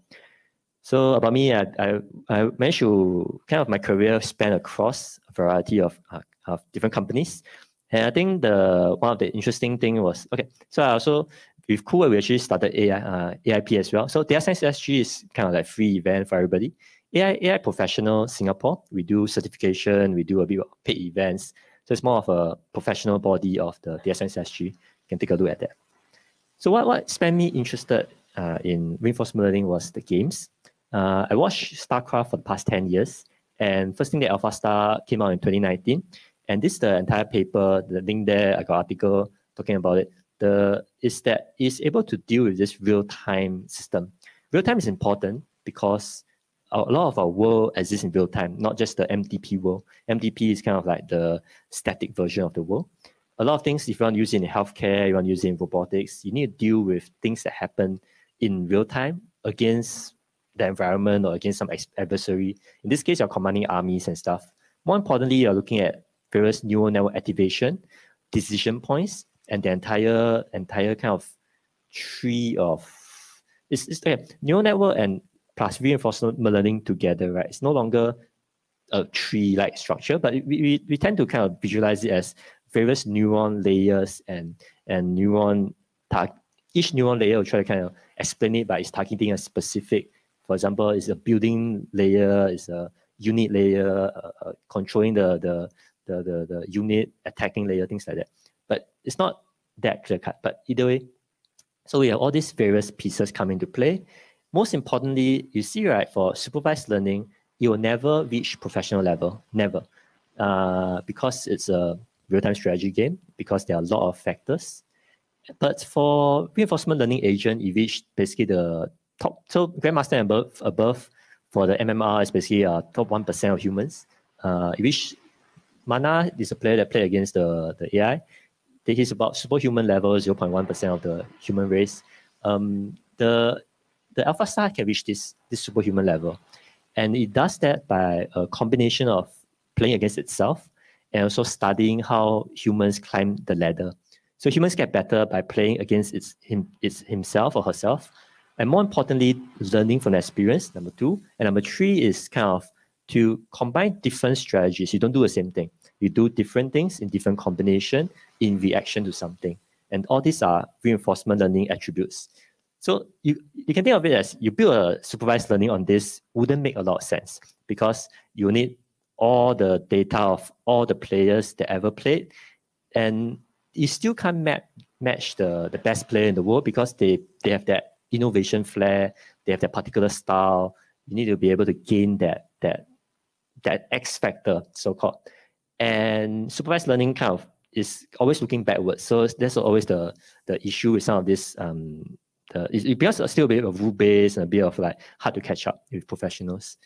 So about me, I, I, I managed to kind of my career span across a variety of, uh, of different companies. And I think the one of the interesting thing was okay. So I also with Cool, we actually started AI, uh, AIP as well. So Data Science SG is kind of like free event for everybody. AI, AI Professional Singapore, we do certification, we do a bit of paid events. So it's more of a professional body of the Data Science SG. You can take a look at that. So what, what spent me interested uh, in reinforcement learning was the games. Uh, I watched StarCraft for the past 10 years. And first thing that AlphaStar came out in 2019. And this is the entire paper, the link there, I got article talking about it the is that it's able to deal with this real-time system. Real-time is important because a lot of our world exists in real time, not just the MDP world. MDP is kind of like the static version of the world. A lot of things, if you want to use in healthcare, you want to use in robotics, you need to deal with things that happen in real time against the environment or against some adversary. In this case, you're commanding armies and stuff. More importantly, you're looking at various neural network activation, decision points, and the entire entire kind of tree of it's, it's okay, neural network and plus reinforcement learning together, right? It's no longer a tree-like structure, but we, we, we tend to kind of visualize it as various neuron layers and and neuron each neuron layer will try to kind of explain it by it's targeting a specific, for example, it's a building layer, it's a unit layer, uh, uh, controlling the, the, the, the, the unit, attacking layer, things like that. But it's not that clear cut. But either way, so we have all these various pieces come into play. Most importantly, you see, right, for supervised learning, it will never reach professional level, never. Uh, because it's a real-time strategy game, because there are a lot of factors. But for reinforcement learning agent, it reached basically the top. So Grandmaster and above, above for the MMR is basically uh, top 1% of humans. Uh, it reached Mana is a player that played against the, the AI. He's about superhuman level, 0.1% of the human race. Um, the the Alpha Star can reach this, this superhuman level. And it does that by a combination of playing against itself and also studying how humans climb the ladder. So humans get better by playing against its, him, its himself or herself. And more importantly, learning from experience, number two. And number three is kind of to combine different strategies. You don't do the same thing. You do different things in different combination in reaction to something. And all these are reinforcement learning attributes. So you, you can think of it as you build a supervised learning on this wouldn't make a lot of sense because you need all the data of all the players that ever played. And you still can't map, match the, the best player in the world because they, they have that innovation flair, they have that particular style. You need to be able to gain that that that X factor, so called. And supervised learning kind of is always looking backwards. So that's always the the issue with some of this. Um, the it, because still a bit of rule based and a bit of like hard to catch up with professionals.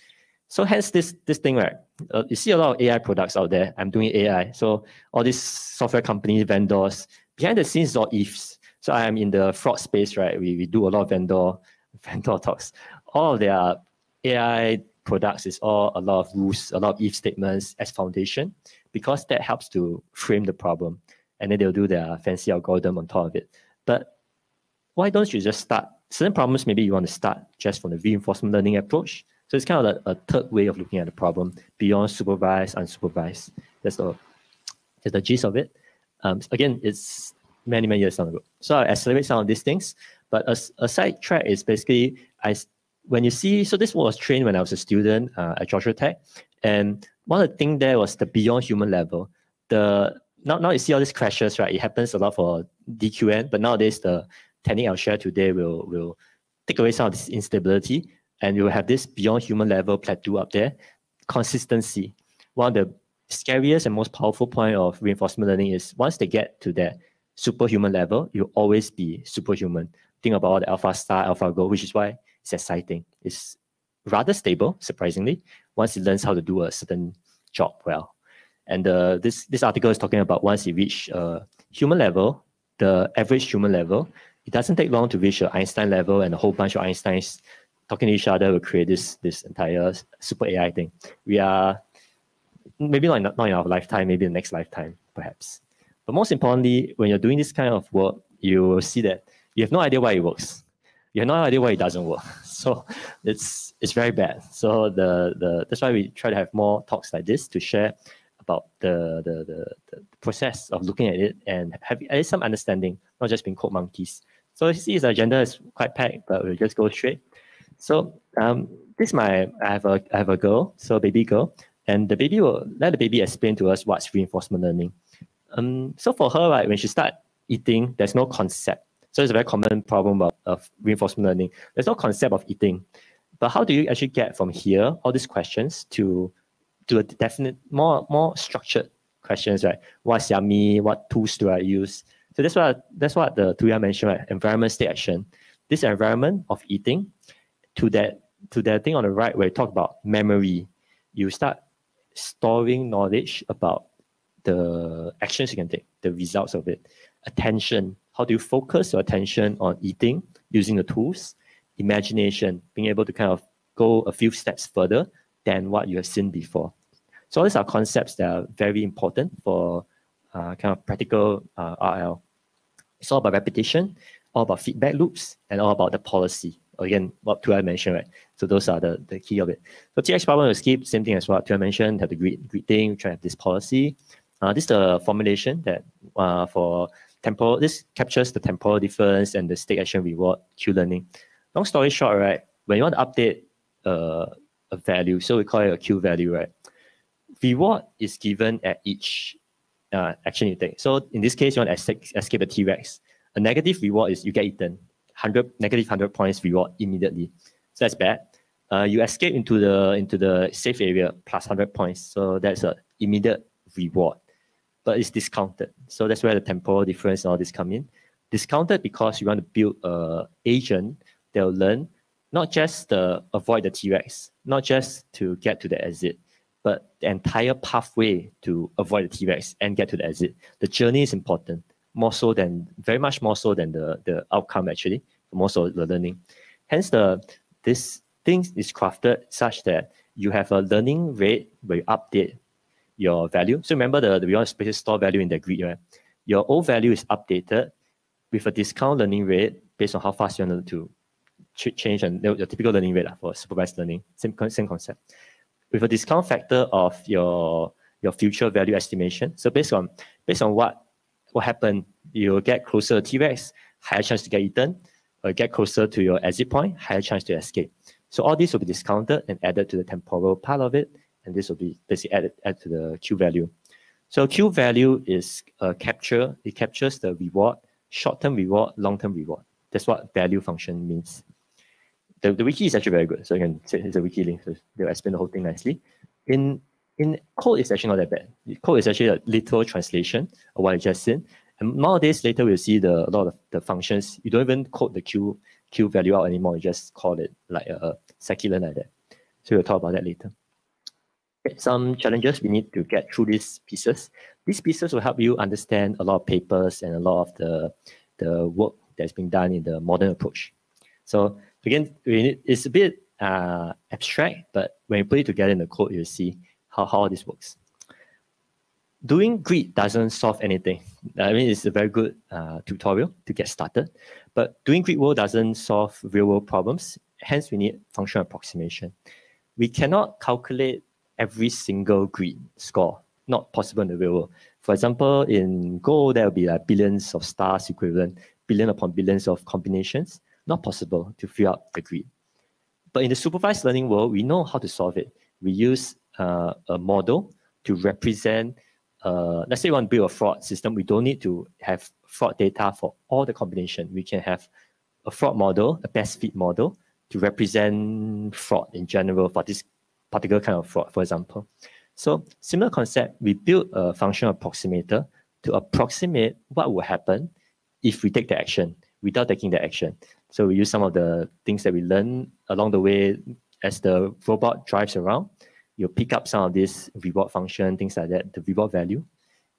So hence this this thing, right? Uh, you see a lot of AI products out there. I'm doing AI. So all these software companies, vendors, behind the scenes or ifs. So I am in the fraud space, right? We, we do a lot of vendor vendor talks. All their AI products is all a lot of rules, a lot of if statements as foundation, because that helps to frame the problem. And then they'll do their fancy algorithm on top of it. But why don't you just start certain problems? Maybe you want to start just from the reinforcement learning approach so it's kind of a, a third way of looking at the problem beyond supervised, unsupervised. That's the, that's the gist of it. Um, again, it's many, many years down the road. So I accelerate some of these things. But a, a side track is basically, I when you see, so this was trained when I was a student uh, at Georgia Tech. And one of the things there was the beyond human level. The now, now you see all these crashes, right? It happens a lot for DQN, but nowadays the technique I'll share today will will take away some of this instability and you will have this beyond human level plateau up there. Consistency. One of the scariest and most powerful point of reinforcement learning is once they get to that superhuman level, you'll always be superhuman. Think about the Alpha Star, AlphaGo, which is why it's exciting. It's rather stable, surprisingly, once it learns how to do a certain job well. And uh, this this article is talking about once you reach uh, human level, the average human level, it doesn't take long to reach an Einstein level and a whole bunch of Einsteins talking to each other will create this this entire super AI thing. We are maybe not not in our lifetime, maybe the next lifetime, perhaps. But most importantly, when you're doing this kind of work, you will see that you have no idea why it works. You have no idea why it doesn't work. So it's it's very bad. So the the that's why we try to have more talks like this to share about the the the, the process of looking at it and have at least some understanding, not just being code monkeys. So you see, his agenda is quite packed, but we'll just go straight. So um, this is my I have a I have a girl, so baby girl, and the baby will let the baby explain to us what's reinforcement learning. Um, so for her, right, when she start eating, there's no concept. So it's a very common problem of, of reinforcement learning. There's no concept of eating. But how do you actually get from here all these questions to to a definite more more structured questions, right? What's yummy? What tools do I use? So that's what that's what the Thu Ya mentioned, right? Environment state action. This environment of eating to that to that thing on the right where you talk about memory, you start storing knowledge about the actions you can take, the results of it. Attention, how do you focus your attention on eating using the tools? Imagination, being able to kind of go a few steps further than what you have seen before. So these are concepts that are very important for uh, kind of practical uh, RL. It's all about repetition, all about feedback loops, and all about the policy. Again, what Thu Ya mentioned, right? So those are the, the key of it. So TX problem will skip, same thing as what Thu Ya mentioned, have the grid thing, try to have this policy. Uh, this is the formulation that uh, for temporal, this captures the temporal difference and the state action reward Q learning. Long story short, right, when you want to update uh, a value, so we call it a Q value, right? Reward is given at each uh, action you take. So in this case, you want to escape, the T-Rex. A negative reward is you get eaten, 100, negative 100 points reward immediately. So that's bad. Uh, you escape into the into the safe area plus 100 points. So that's an immediate reward, but it's discounted. So that's where the temporal difference and all this come in. Discounted because you want to build a agent that will learn not just the avoid the T-Rex, not just to get to the exit, but the entire pathway to avoid the T-Rex and get to the exit. The journey is important, more so than, very much more so than the, the outcome actually, more so the learning. Hence the, this thing is crafted such that you have a learning rate where you update your value. So remember the, the we want to store value in the grid, right? Your old value is updated with a discount learning rate based on how fast you want to change and your typical learning rate for supervised learning, same, same concept. With a discount factor of your your future value estimation. So based on based on what what happened, you'll get closer to T-Rex, higher chance to get eaten, or get closer to your exit point, higher chance to escape. So all these will be discounted and added to the temporal part of it, and this will be basically added, added to the Q value. So Q value is a capture, it captures the reward, short-term reward, long-term reward. That's what value function means the, the wiki is actually very good. So you can say it's a wiki link. So they'll explain the whole thing nicely. In in code, it's actually not that bad. Code is actually a literal translation of what I just said. And nowadays, later we'll see the a lot of the functions. You don't even code the Q Q value out anymore. You just call it like a, a scikit-learn like that. So we'll talk about that later. Some challenges we need to get through these pieces. These pieces will help you understand a lot of papers and a lot of the the work that's been done in the modern approach. So again, it's a bit uh, abstract, but when you put it together in the code, you'll see how, how this works. Doing grid doesn't solve anything. I mean, it's a very good uh, tutorial to get started, but doing grid world doesn't solve real world problems. Hence, we need functional approximation. We cannot calculate every single grid score, not possible in the real world. For example, in Go, there will be like billions of stars equivalent, billion upon billions of combinations not possible to fill out the grid. But in the supervised learning world, we know how to solve it. We use uh, a model to represent, uh, let's say we want to build a fraud system, we don't need to have fraud data for all the combination. We can have a fraud model, a best fit model to represent fraud in general for this particular kind of fraud, for example. So similar concept, we build a function approximator to approximate what will happen if we take the action without taking the action. So we use some of the things that we learn along the way as the robot drives around. You pick up some of this reward function, things like that, the reward value,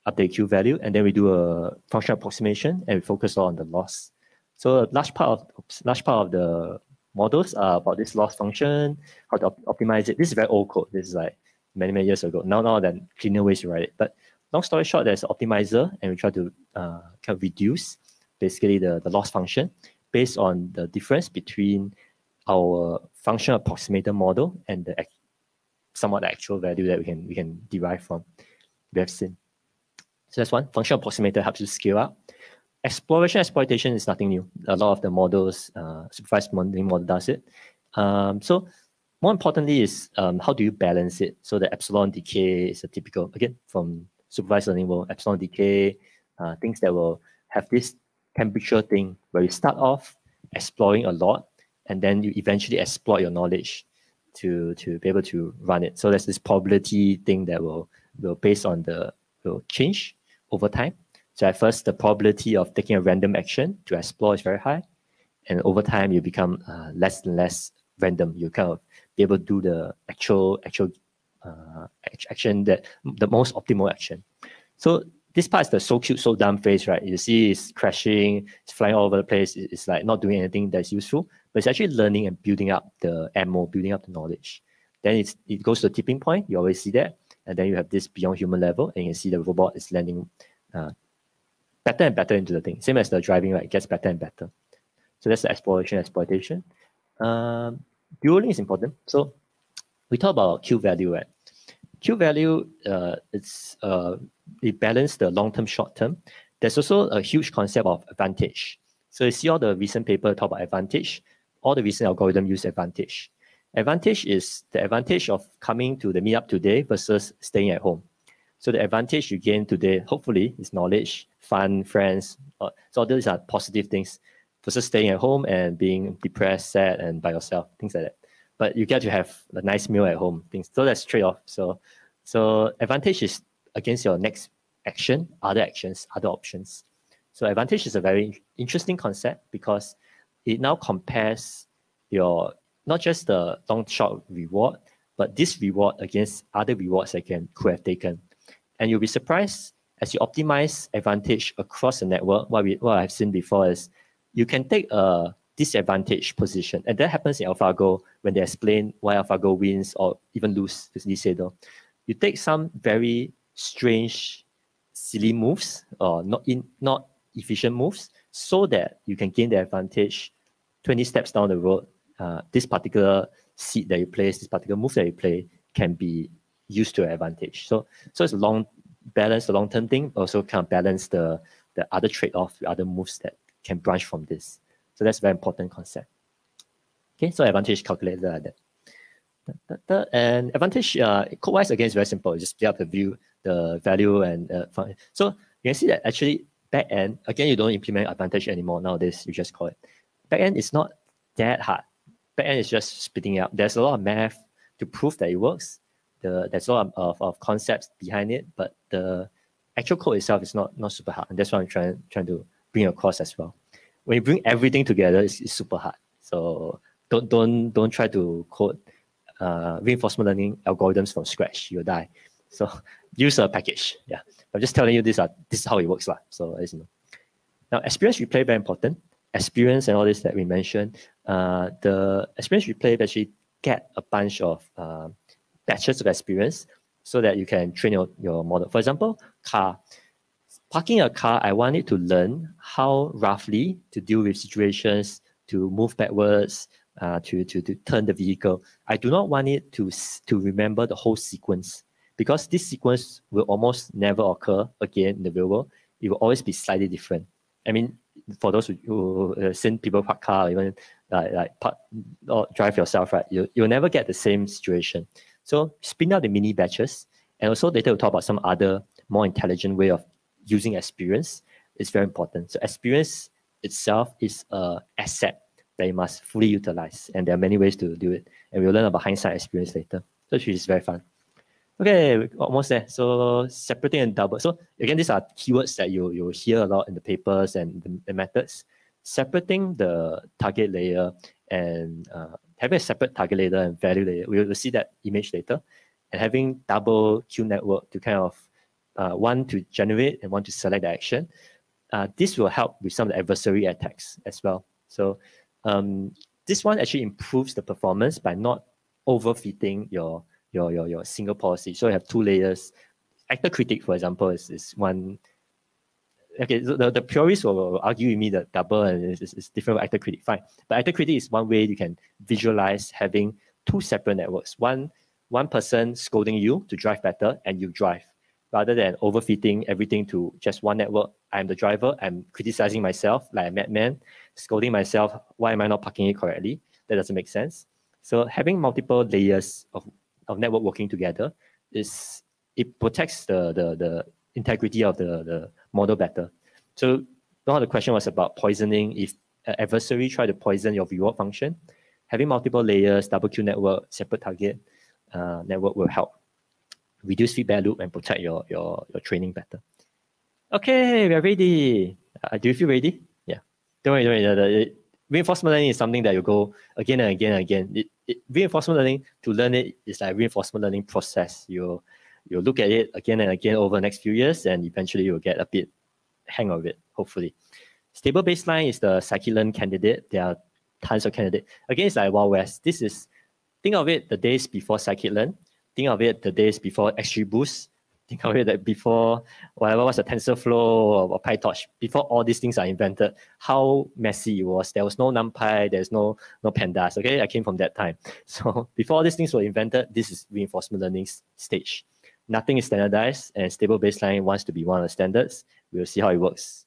update Q value, and then we do a function approximation and we focus on the loss. So a large part of large part of the models are about this loss function, how to op optimize it. This is very old code. This is like many, many years ago. Now, now then cleaner ways to write it. But long story short, there's an optimizer and we try to uh, kind of reduce basically the, the loss function based on the difference between our function approximator model and the somewhat actual value that we can we can derive from we have seen. So that's one. Function approximator helps you scale up. Exploration exploitation is nothing new. A lot of the models, uh, supervised modeling model does it. Um, so more importantly is um, how do you balance it? So the epsilon decay is a typical, again, from supervised learning world, epsilon decay, uh, things that will have this temperature thing where you start off exploring a lot and then you eventually exploit your knowledge to to be able to run it. So there's this probability thing that will will based on the will change over time. So at first the probability of taking a random action to explore is very high, and over time you become uh, less and less random. You kind of be able to do the actual actual uh, action that the most optimal action. So this part is the so cute, so dumb phase, right? You see it's crashing, it's flying all over the place. It's like not doing anything that's useful, but it's actually learning and building up the ammo, building up the knowledge. Then it's, it goes to the tipping point. You always see that. And then you have this beyond human level, and you can see the robot is landing uh, better and better into the thing. Same as the driving, right? It gets better and better. So that's the exploration, exploitation. Um, dueling is important. So we talk about Q value, right? Q value, uh, it's uh, it balance the long term, short term. There's also a huge concept of advantage. So you see all the recent paper talk about advantage. All the recent algorithm use advantage. Advantage is the advantage of coming to the meetup today versus staying at home. So the advantage you gain today, hopefully, is knowledge, fun, friends. Uh, so these are positive things versus staying at home and being depressed, sad, and by yourself, things like that. But you get to have a nice meal at home, things. So that's trade off. So, so advantage is against your next action, other actions, other options. So advantage is a very interesting concept because it now compares your not just the long short reward, but this reward against other rewards that can could have taken. And you'll be surprised as you optimize advantage across the network. What we what I've seen before is you can take a disadvantage position, and that happens in AlphaGo when they explain why AlphaGo wins or even lose. Say though, you take some very strange, silly moves or not in not efficient moves, so that you can gain the advantage 20 steps down the road uh, this particular seed that you place, this particular move that you play can be used to your advantage. So, so it's a long balance, the long-term thing, also kind of balance the, the other trade-off, the other moves that can branch from this. So that's a very important concept. Okay, so advantage calculator like that. And advantage uh, code-wise again is very simple. You just split up the view, the value, and uh, so you can see that actually back end again you don't implement advantage anymore nowadays. You just call it back end is not that hard Back end is just spitting out. There's a lot of math to prove that it works. The, there's a lot of, of concepts behind it, but the actual code itself is not, not super hard. And that's what I'm trying, trying to bring across as well. When you bring everything together, it's, it's super hard. So don't, don't, don't try to code uh, reinforcement learning algorithms from scratch. You'll die. So use a package. Yeah. I'm just telling you this, are, this is how it works. Lah. So as you know. Now, experience replay very important. Experience and all this that we mentioned uh, the experience replay actually get a bunch of uh, batches of experience so that you can train your, your model. For example, car. Parking a car, I want it to learn how roughly to deal with situations, to move backwards, uh, to, to, to turn the vehicle. I do not want it to, to remember the whole sequence because this sequence will almost never occur again in the real world. It will always be slightly different. I mean, for those who, who uh, people park car, even like, like park or drive yourself, right? You, you'll never get the same situation. So spin out the mini batches. And also later we'll talk about some other more intelligent way of using experience. It's very important. So experience itself is a asset that you must fully utilize. And there are many ways to do it. And we'll learn about hindsight experience later. So which is very fun. Okay, almost there. So separating and double. So again, these are keywords that you you hear a lot in the papers and the, the methods. Separating the target layer and uh, having a separate target layer and value layer. We will see that image later. And having double Q network to kind of uh, one to generate and one to select the action. Uh, this will help with some of the adversary attacks as well. So um, this one actually improves the performance by not overfitting your your your your single policy. So you have two layers. Actor critic, for example, is, is one. Okay, so the, the purists will argue with me that double and is, is different from actor critic. Fine, but actor critic is one way you can visualize having two separate networks. One one person scolding you to drive better, and you drive, rather than overfitting everything to just one network. I'm the driver. I'm criticizing myself like a madman, scolding myself. Why am I not parking it correctly? That doesn't make sense. So having multiple layers of of network working together is it protects the the, the integrity of the, the model better. So now the question was about poisoning. If an adversary try to poison your reward function, having multiple layers, double Q network, separate target uh, network will help reduce feedback loop and protect your your your training better. Okay, we're ready. Uh, do you feel ready? Yeah. Don't worry, don't worry. The, the, reinforcement learning is something that you go again and again and again. It, it, reinforcement learning to learn it is like reinforcement learning process. You you'll look at it again and again over the next few years, and eventually you'll get a bit hang of it, hopefully. Stable baseline is the scikit-learn candidate. There are tons of candidates. Again, it's like Wild West. This is, think of it the days before scikit-learn. Think of it the days before XGBoost. Think of it that before whatever was a TensorFlow or, or PyTorch, before all these things are invented, how messy it was. There was no NumPy, there's no no pandas. Okay, I came from that time. So before all these things were invented, this is reinforcement learning stage. Nothing is standardized, and stable baseline wants to be one of the standards. We'll see how it works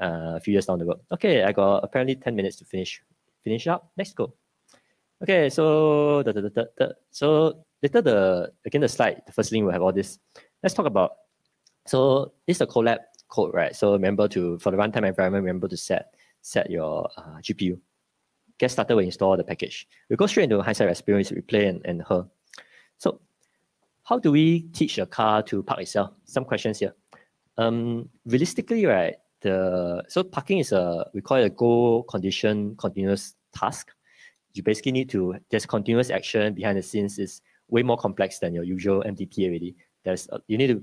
uh, a few years down the road. Okay, I got apparently 10 minutes to finish finish up. Let's go. Okay, so the, the, the, the, so later the again the slide, the first link will have all this. Let's talk about so this is a Colab code, right? So remember to for the runtime environment, remember to set set your uh, GPU. Get started when you install the package. We go straight into hindsight experience replay and, and HER. So how do we teach a car to park itself? Some questions here. Um, realistically, right, the so parking is a we call it a goal condition continuous task. You basically need to there's continuous action behind the scenes is way more complex than your usual MDP already. There's a, you need to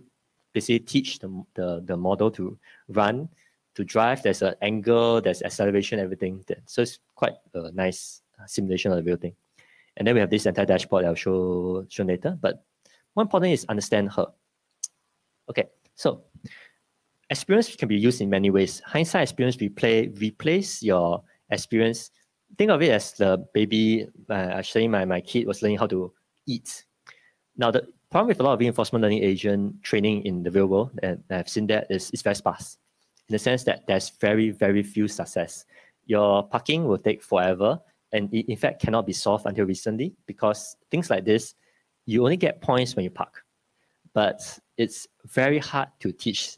basically teach the, the the model to run, to drive. There's an angle, there's acceleration, everything. That, so it's quite a nice simulation of the real thing. And then we have this entire dashboard I'll show show later. But more important is understand HER. Okay, so experience can be used in many ways. Hindsight experience replay replace your experience. Think of it as the baby. Uh, saying my, my kid was learning how to eat. Now the problem with a lot of reinforcement learning agent training in the real world, and I've seen that is it's very sparse, in the sense that there's very very few success. Your parking will take forever, and it in fact cannot be solved until recently because things like this, you only get points when you park, but it's very hard to teach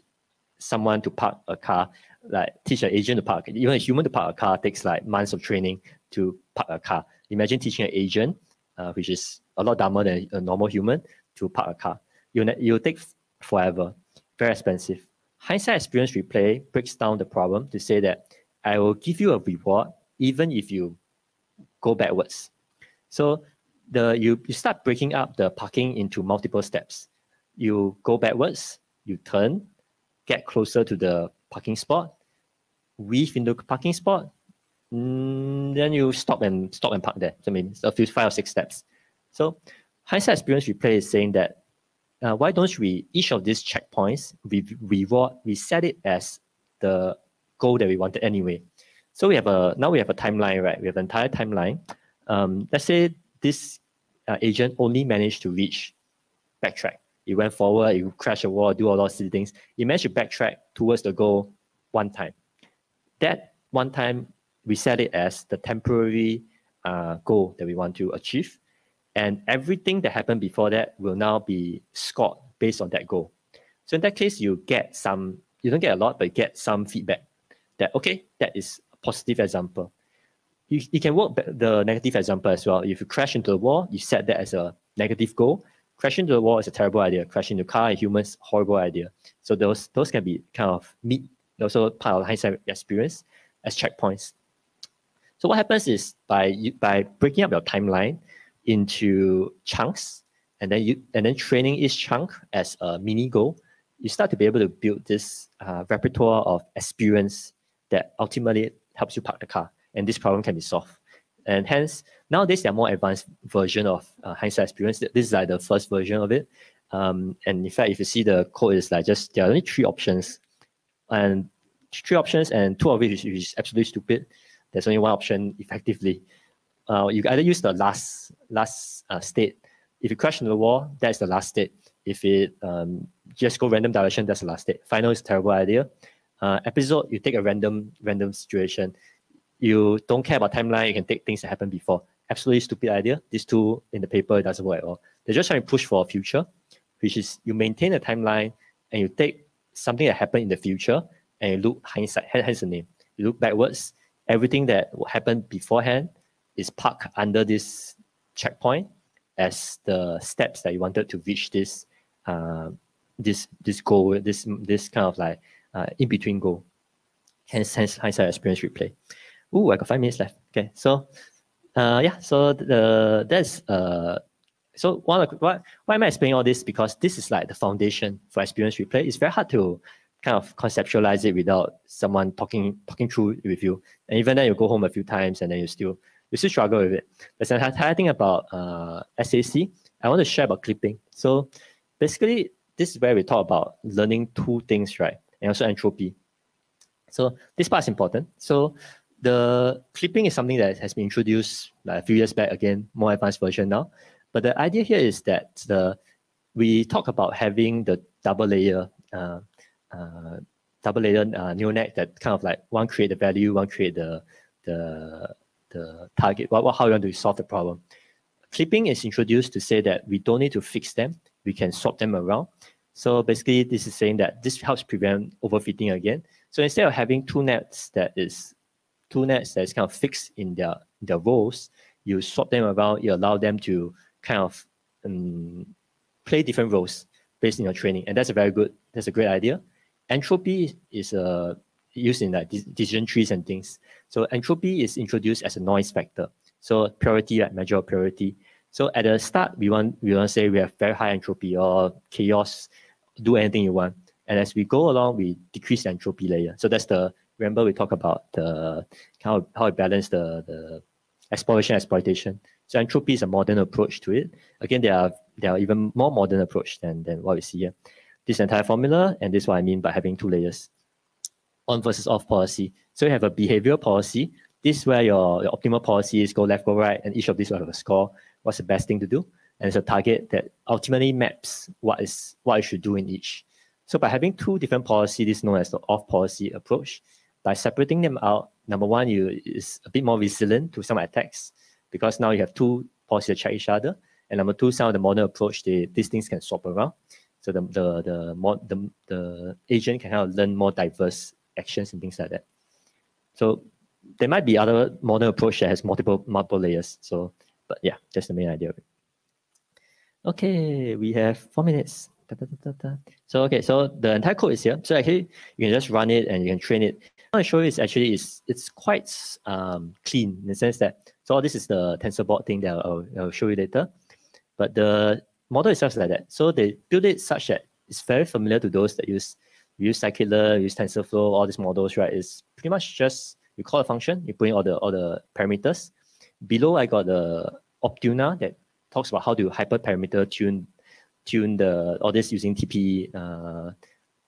someone to park a car, like teach an agent to park, even a human to park a car takes like months of training to park a car. Imagine teaching an agent, uh, which is a lot dumber than a normal human, to park a car. You'll, you'll take forever, very expensive. Hindsight experience replay breaks down the problem to say that I will give you a reward even if you go backwards. So the you, you start breaking up the parking into multiple steps. You go backwards, you turn, get closer to the parking spot, weave into the parking spot, mm, then you stop and stop and park there. So I mean, a few five or six steps. So hindsight experience replay is saying that uh, why don't we each of these checkpoints we reward we set it as the goal that we wanted anyway. So we have a now we have a timeline, right? We have an entire timeline. Um, let's say this uh, agent only managed to reach backtrack It went forward, it crashed a wall, do all those silly things. It managed to backtrack towards the goal one time. That one time, we set it as the temporary uh, goal that we want to achieve. And everything that happened before that will now be scored based on that goal. So in that case, you get some, you don't get a lot, but you get some feedback that, okay, that is a positive example. You, you can work the negative example as well. If you crash into the wall, you set that as a negative goal crashing into the wall is a terrible idea. Crashing into car and humans, horrible idea. So those those can be kind of meet also part of the hindsight experience as checkpoints. So what happens is by by breaking up your timeline into chunks and then you and then training each chunk as a mini goal, you start to be able to build this uh, repertoire of experience that ultimately helps you park the car. And this problem can be solved. And hence, nowadays there are more advanced version of uh, hindsight experience. This is like the first version of it. Um, and in fact, if you see the code, is like just there are only three options, and three options, and two of it is, is absolutely stupid. There's only one option effectively. Uh, you either use the last last uh, state. If you crash into the wall, that's the last state. If it um, just go random direction, that's the last state. Final is terrible idea. Uh, episode, you take a random random situation you don't care about timeline, you can take things that happened before. Absolutely stupid idea. These two in the paper doesn't work at all. They're just trying to push for a future, which is you maintain a timeline and you take something that happened in the future and you look hindsight, hence the name. You look backwards, everything that happened beforehand is parked under this checkpoint as the steps that you wanted to reach this uh, this this goal, this this kind of like uh, in between goal. Hence, hence hindsight experience replay. Ooh, I got five minutes left. Okay, so uh, yeah, so the that's uh, so one of, why, why am I explaining all this? Because this is like the foundation for experience replay. It's very hard to kind of conceptualize it without someone talking talking through with you. And even then, you go home a few times and then you still you still struggle with it. There's an entire thing about uh, SAC. I want to share about clipping. So basically, this is where we talk about learning two things, right? And also entropy. So this part is important. So the clipping is something that has been introduced like a few years back, again, more advanced version now. But the idea here is that the we talk about having the double layer, uh, uh, double layer uh, neural net that kind of like one create the value, one create the the the target, what, what how you want to solve the problem. Clipping is introduced to say that we don't need to fix them, we can swap them around. So basically, this is saying that this helps prevent overfitting again. So instead of having two nets that is two nets that is kind of fixed in their their roles, you swap them around. You allow them to kind of um, play different roles based in your training, and that's a very good. That's a great idea. Entropy is uh, used in like decision trees and things. So entropy is introduced as a noise factor. So purity, like measure of purity. So at the start, we want we want to say we have very high entropy or chaos, do anything you want. And as we go along, we decrease the entropy layer. So that's the remember we talk about the how how it balance the the exploration exploitation. So entropy is a modern approach to it. Again, there are there are even more modern approach than than what we see here. This entire formula, and this is what I mean by having two layers. On versus off policy. So you have a behavioral policy. This is where your, your optimal policy is go left, go right, and each of these will have a score. What's the best thing to do? And it's a target that ultimately maps what is what you should do in each. So by having two different policies, this is known as the off policy approach. By separating them out, number one, you is a bit more resilient to some attacks because now you have two policies that check each other. And number two, some of the modern approach, they, these things can swap around. So the the the, mod, the the agent can have learn more diverse actions and things like that. So there might be other modern approach that has multiple multiple layers. So, but yeah, that's the main idea of it. Okay, we have four minutes. Da, da, da, so okay, so the entire code is here. So actually, you can just run it and you can train it. What I show you is actually is it's quite um, clean in the sense that so all this is the TensorBoard thing that I'll, I'll show you later. But the model itself is like that. So they build it such that it's very familiar to those that use use scikit-learn, use TensorFlow, all these models, right? It's pretty much just you call a function, you put in all the all the parameters. Below, I got the Optuna that talks about how to hyperparameter tune tune the all this using TP uh,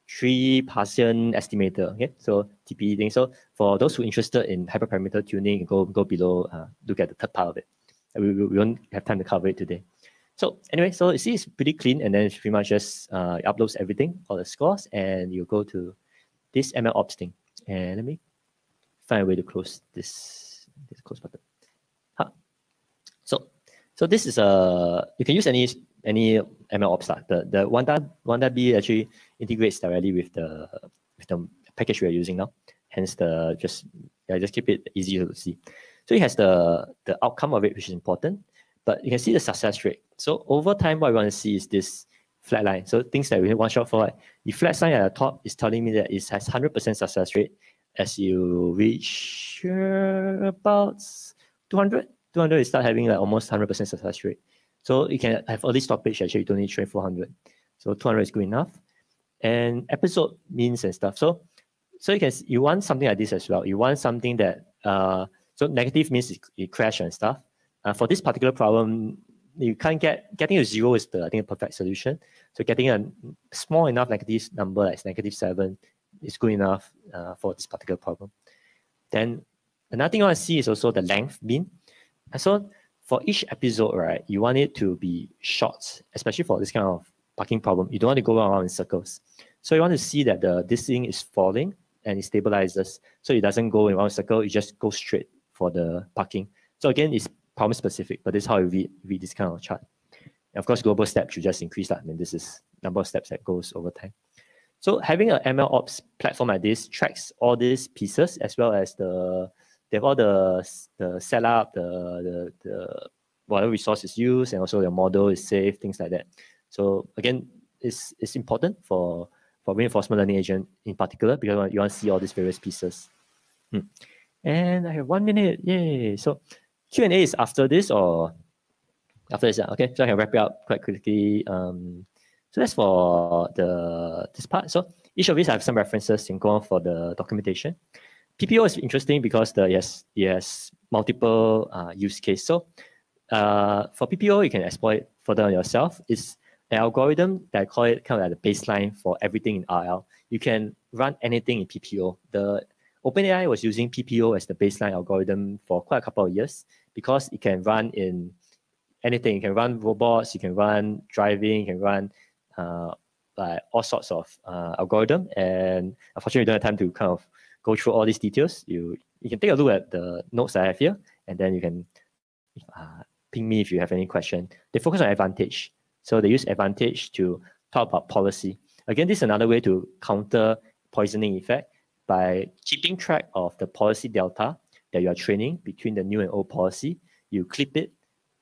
tree Parzen estimator. Okay, so TP thing. So for those who are interested in hyperparameter tuning, go go below, uh, look at the third part of it. We, we, won't have time to cover it today. So anyway, so you see it's pretty clean and then it's pretty much just uh, uploads everything, all the scores, and you go to this ML ops thing. And let me find a way to close this, this close button. Huh. So so this is a, you can use any any ML ops. The, the Wanda, Wanda B actually integrates directly with the, with the package we are using now. Hence the, just, yeah, just keep it easy to see. So it has the, the outcome of it, which is important, but you can see the success rate. So over time, what we want to see is this flat line. So things that we one shot for, like, the flat line at the top is telling me that it has 100% success rate as you reach uh, about 200. 200 you start having like almost 100% success rate. So you can have early stoppage, actually you don't need train 400. So 200 is good enough. And episode means and stuff. So so you can you want something like this as well. You want something that uh so negative means it, it crash and stuff. Uh, for this particular problem, you can't get getting a zero is the I think perfect solution. So getting a small enough negative number like negative seven is good enough uh, for this particular problem. Then another thing I want to see is also the length mean. And so for each episode, right, you want it to be short, especially for this kind of parking problem. You don't want to go around in circles. So you want to see that the this thing is falling and it stabilizes. So it doesn't go in one circle, it just goes straight for the parking. So again, it's problem specific, but this is how you read, read this kind of chart. And of course, global steps should just increase that. I mean, this is number of steps that goes over time. So having an ML ops platform like this tracks all these pieces as well as the they have all the the setup, the the, the whatever resources used, and also your model is safe, things like that. So again, it's it's important for for reinforcement learning agent in particular because you want to see all these various pieces. Hmm. And I have one minute. Yay! So Q and A is after this, or after this, okay, so I can wrap it up quite quickly. Um, so that's for the this part. So each of these I have some references in go for the documentation. PPO is interesting because the yes, yes, multiple uh, use case. So uh, for PPO, you can exploit further on yourself. It's an algorithm that I call it kind of like the baseline for everything in RL. You can run anything in PPO. The OpenAI was using PPO as the baseline algorithm for quite a couple of years because it can run in anything. You can run robots, you can run driving, you can run uh, like all sorts of uh, algorithm. And unfortunately, we don't have time to kind of go through all these details. You you can take a look at the notes I have here, and then you can uh, ping me if you have any question. They focus on advantage. So they use advantage to talk about policy. Again, this is another way to counter poisoning effect by keeping track of the policy delta that you are training between the new and old policy. You clip it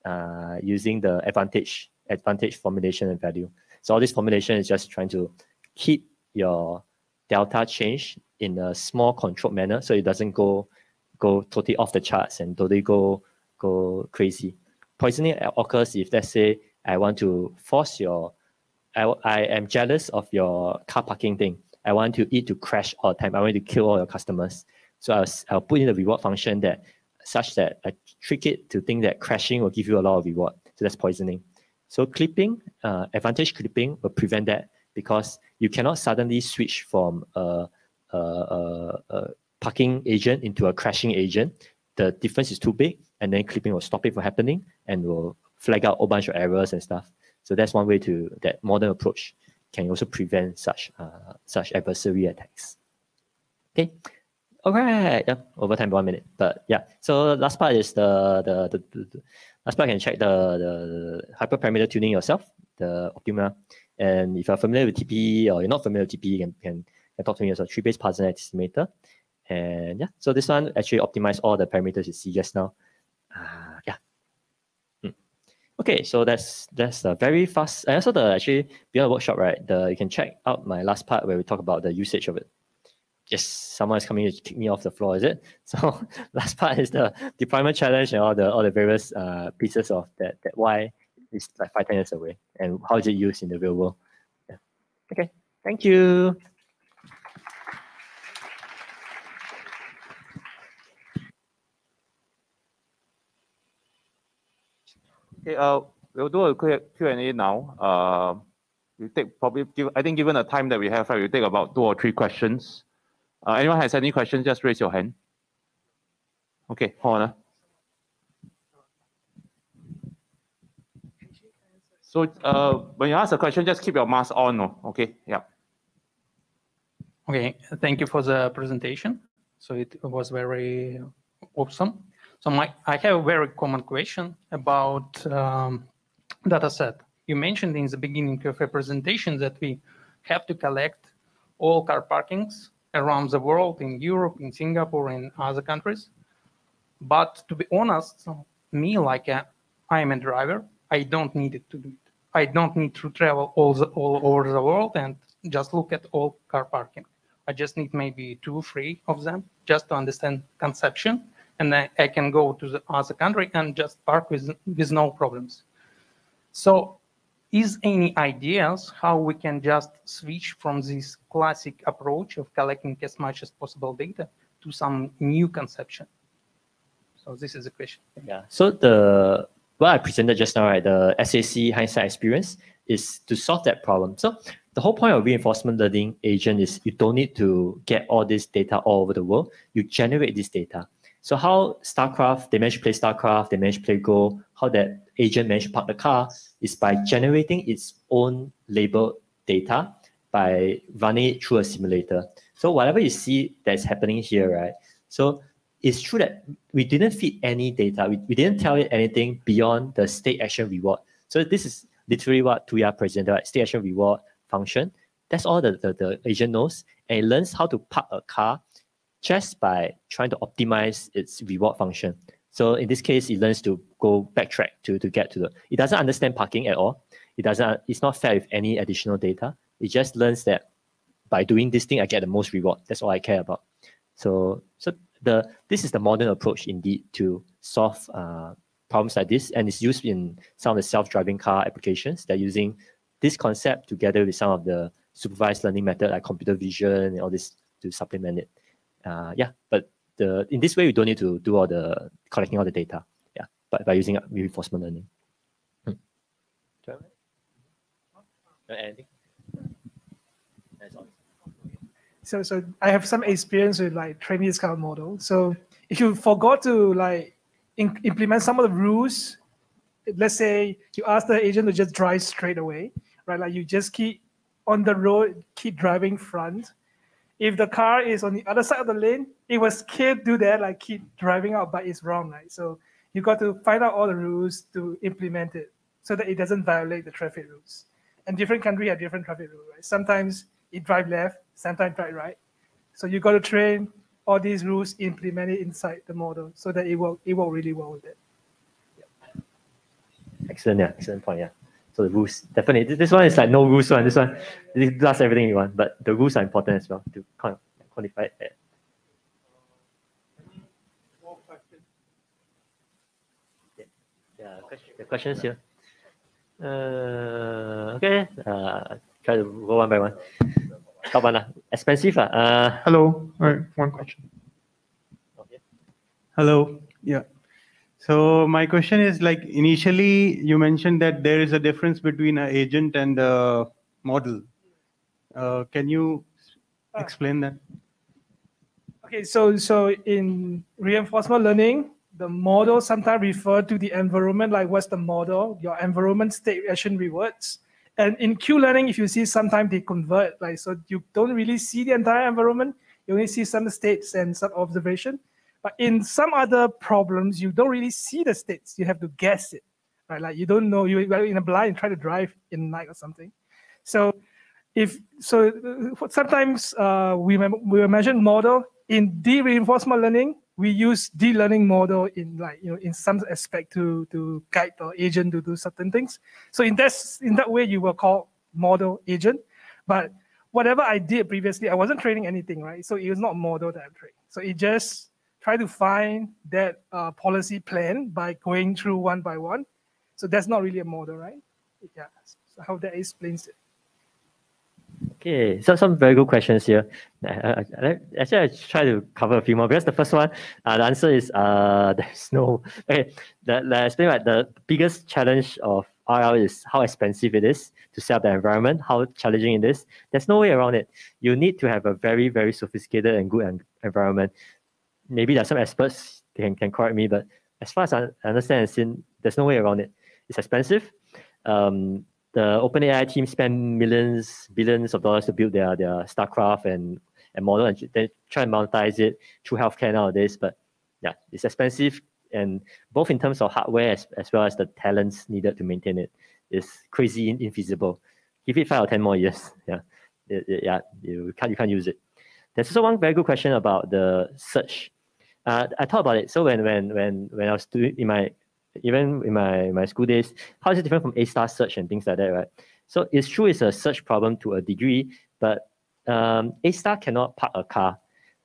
uh, using the advantage advantage formulation and value. So all this formulation is just trying to keep your delta change in a small controlled manner so it doesn't go go totally off the charts and totally go go crazy. Poisoning occurs if let's say I want to force your I, I am jealous of your car parking thing. I want to it to crash all the time. I want to kill all your customers. So I'll, I'll put in a reward function that such that I trick it to think that crashing will give you a lot of reward. So that's poisoning. So clipping, uh, advantage clipping will prevent that because you cannot suddenly switch from a, a, a, parking agent into a crashing agent. The difference is too big, and then clipping will stop it from happening and will flag out a bunch of errors and stuff. So that's one way to that modern approach can also prevent such uh, such adversary attacks. Okay. All right. Yeah. Over time, one minute. But yeah. So last part is the the, the, the, last part can check the the hyperparameter tuning yourself, the Optuna. And if you're familiar with TP or you're not familiar with TP, you can, can, can talk to me as a tree-based Parzen estimator. And yeah, so this one actually optimize all the parameters you see just now. Uh, yeah. Mm. Okay, so that's that's a very fast. And also the actually beyond the workshop, right? The you can check out my last part where we talk about the usage of it. Just someone is coming to kick me off the floor, is it? So last part is the deployment challenge and all the all the various uh, pieces of that that why it's like five ten years away and how is it used in the real world. Yeah. Okay, thank you. Okay, uh, we'll do a quick Q&A now. Uh, we take probably, give, I think given the time that we have, right, we'll take about two or three questions. Uh, anyone has any questions, just raise your hand. Okay, on. Uh. So uh, when you ask a question, just keep your mask on. Oh, okay, yeah. Okay, thank you for the presentation. So it was very awesome. So my, I have a very common question about um, data set. You mentioned in the beginning of your presentation that we have to collect all car parkings around the world, in Europe, in Singapore, in other countries. But to be honest, me, like a, I am a driver, I don't need it to do it. I don't need to travel all, the, all over the world and just look at all car parking. I just need maybe two, three of them just to understand conception and I, I can go to the other country and just park with, with no problems. So is any ideas how we can just switch from this classic approach of collecting as much as possible data to some new conception? So this is the question. Yeah. So the what I presented just now, right, the SAC hindsight experience is to solve that problem. So the whole point of reinforcement learning agent is you don't need to get all this data all over the world. You generate this data. So how StarCraft, they managed to play StarCraft, they managed to play Go, how that agent managed to park the car is by generating its own labeled data by running it through a simulator. So whatever you see that's happening here, right? So it's true that we didn't feed any data. We, we didn't tell it anything beyond the state action reward. So this is literally what Thu Ya presented, right? State action reward function. That's all the, the, the agent knows. And it learns how to park a car just by trying to optimize its reward function. So in this case, it learns to go backtrack to, to get to the, it doesn't understand parking at all. It doesn't, it's not fair with any additional data. It just learns that by doing this thing, I get the most reward. That's all I care about. So, so the, this is the modern approach indeed to solve uh, problems like this, and it's used in some of the self-driving car applications. They're using this concept together with some of the supervised learning method like computer vision and all this to supplement it. Uh, yeah, but the in this way, we don't need to do all the collecting all the data. Yeah, but by using reinforcement learning. Hmm. Anything? So, so I have some experience with like training this kind of model. So if you forgot to like in, implement some of the rules, let's say you ask the agent to just drive straight away, right? Like you just keep on the road, keep driving front. If the car is on the other side of the lane, it was scared do that, like keep driving out, but it's wrong, right? So you got to find out all the rules to implement it so that it doesn't violate the traffic rules. And different country have different traffic rules, right? Sometimes it drive left, sometimes drive right. So you got to train all these rules implemented inside the model so that it will it will really well with it. Yeah. Excellent, yeah, excellent point, yeah. So the rules definitely this one is like no rules one. This one this does everything you want, but the rules are important as well to kind of quantify it. Yeah, yeah question, the questions here. Uh, okay, uh, try to go one by one. Top one, uh, expensive. Uh, Hello. All right, one question. Okay. Hello. Yeah. So my question is like initially you mentioned that there is a difference between an agent and a model. Uh, can you explain that? Okay, so so in reinforcement learning, the model sometimes refer to the environment, like what's the model, your environment state action rewards. And in Q-learning, if you see sometimes they convert, like so you don't really see the entire environment, you only see some states and some observation. But in some other problems, you don't really see the states. You have to guess it, right? Like you don't know, you're in a blind, try to drive in night or something. So if so, uh, sometimes uh, we we imagine model in deep reinforcement learning we use deep learning model in like you know in some aspect to to guide the agent to do certain things. So in that in that way, you will call model agent. But whatever I did previously, I wasn't training anything, right? So it was not model that I'm training. So it just try to find that uh, policy plan by going through one by one. So that's not really a model, right? Yeah. So how that explains it. Okay, so some very good questions here. Uh, actually, I try to cover a few more because the first one, uh, the answer is uh, there's no. Okay, let, let explain like the biggest challenge of RL is how expensive it is to set up the environment, how challenging it is. There's no way around it. You need to have a very, very sophisticated and good en- environment. Maybe there's some experts can, can correct me, but as far as I understand, there's no way around it. It's expensive. Um, the OpenAI team spend millions, billions of dollars to build their their StarCraft and and model, and they try and monetize it through healthcare nowadays. But yeah, it's expensive, and both in terms of hardware as, as well as the talents needed to maintain it is crazy infeasible. Give it five or ten more years, yeah, it, it, yeah, you can't you can't use it. There's also one very good question about the search. Uh, I thought about it. So when when when when I was doing in my even in my, my school days, how is it different from A-star search and things like that, right? So it's true it's a search problem to a degree, but um, A-star cannot park a car.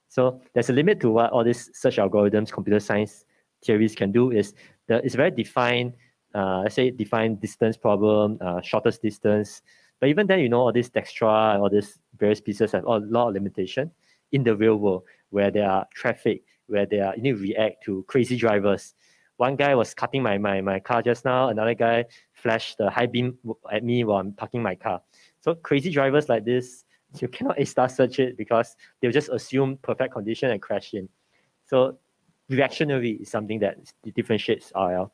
So there's a limit to what all these search algorithms, computer science theories can do is the, it's very defined, uh, let's say defined distance problem, uh, shortest distance. But even then, you know, all these Dijkstra and all these various pieces have a lot of limitation in the real world where there are traffic, where they are, you need to react to crazy drivers one guy was cutting my, my, my car just now. Another guy flashed the high beam at me while I'm parking my car. So crazy drivers like this, you cannot A-star search it because they'll just assume perfect condition and crash in. So reactionary is something that differentiates RL.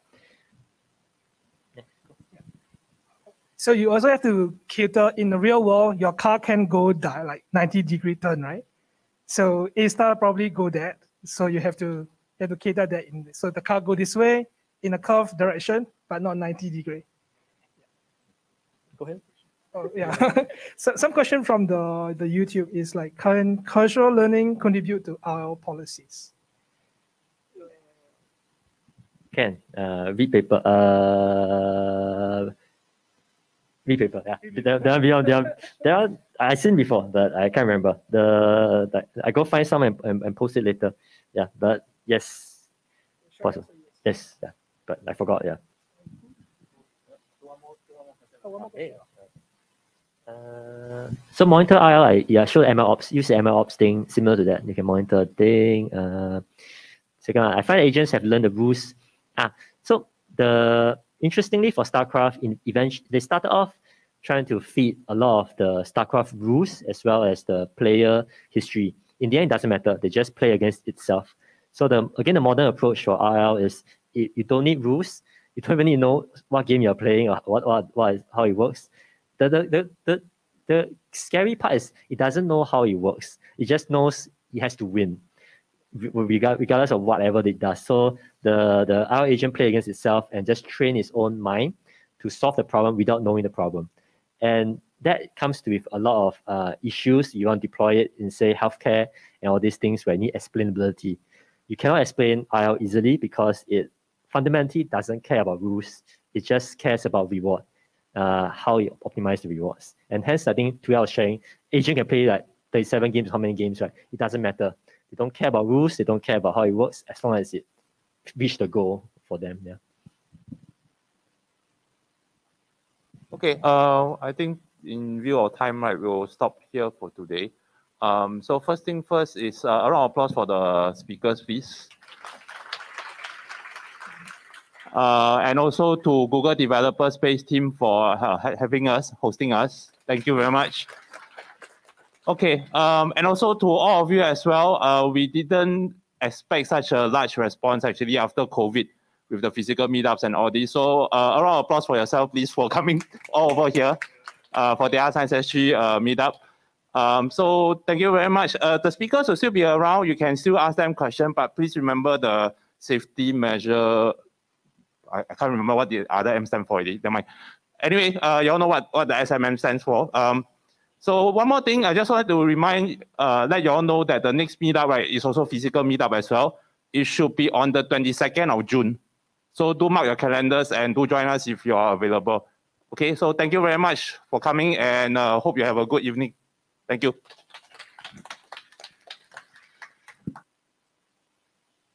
So you also have to cater in the real world, your car can go like 90 degree turn, right? So A-star probably go that. So you have to you have to cater that in. So the car go this way in a curved direction, but not 90 degree. Go ahead. Oh, yeah. so some question from the, the YouTube is like, can cultural learning contribute to our policies? Can. Uh, read paper. Uh, read paper, yeah. There, there, are, there, there are, I've seen before, but I can't remember. The, the I go find some and, and, and post it later. Yeah, but Yes. Possible. Yes. Yeah. but I forgot. Yeah. Uh, so monitor I, yeah, show ML ops, use the ML ops thing similar to that. You can monitor thing. Uh, second, I find agents have learned the rules. Ah, so the interestingly for StarCraft, in event they started off trying to feed a lot of the StarCraft rules as well as the player history. In the end, it doesn't matter. They just play against itself. So the again, the modern approach for RL is it, you don't need rules. You don't even to know what game you're playing or what, what, what is, how it works. The, the, the, the, the scary part is it doesn't know how it works. It just knows it has to win, regardless of whatever it does. So the, the RL agent play against itself and just train its own mind to solve the problem without knowing the problem. And that comes with a lot of uh, issues. You want to deploy it in, say, healthcare and all these things where you need explainability. You cannot explain IL easily because it fundamentally doesn't care about rules. It just cares about reward, uh, how you optimize the rewards. And hence, I think two was sharing, agent can play like 37 games, how many games, right? It doesn't matter. They don't care about rules. They don't care about how it works as long as it reach the goal for them. Yeah. Okay. Uh, I think in view of time, right, we'll stop here for today. Um, so first thing first is uh, a round of applause for the speakers, please. Uh, and also to Google Developer Space team for uh, having us, hosting us. Thank you very much. Okay, um, and also to all of you as well, uh, we didn't expect such a large response actually after COVID with the physical meetups and all this. So uh, a round of applause for yourself, please, for coming all over here for the Data Science SG uh, meetup. Um, so thank you very much. Uh, the speakers will still be around. You can still ask them questions, but please remember the safety measure. I, I can't remember what the other M stand for. Never mind. Anyway, uh, you all know what, what the SMM stands for. Um, so one more thing, I just wanted to remind, uh, let you all know that the next meetup right, is also physical meetup as well. It should be on the 22nd of June. So do mark your calendars and do join us if you are available. Okay, so thank you very much for coming and uh, hope you have a good evening. Thank you.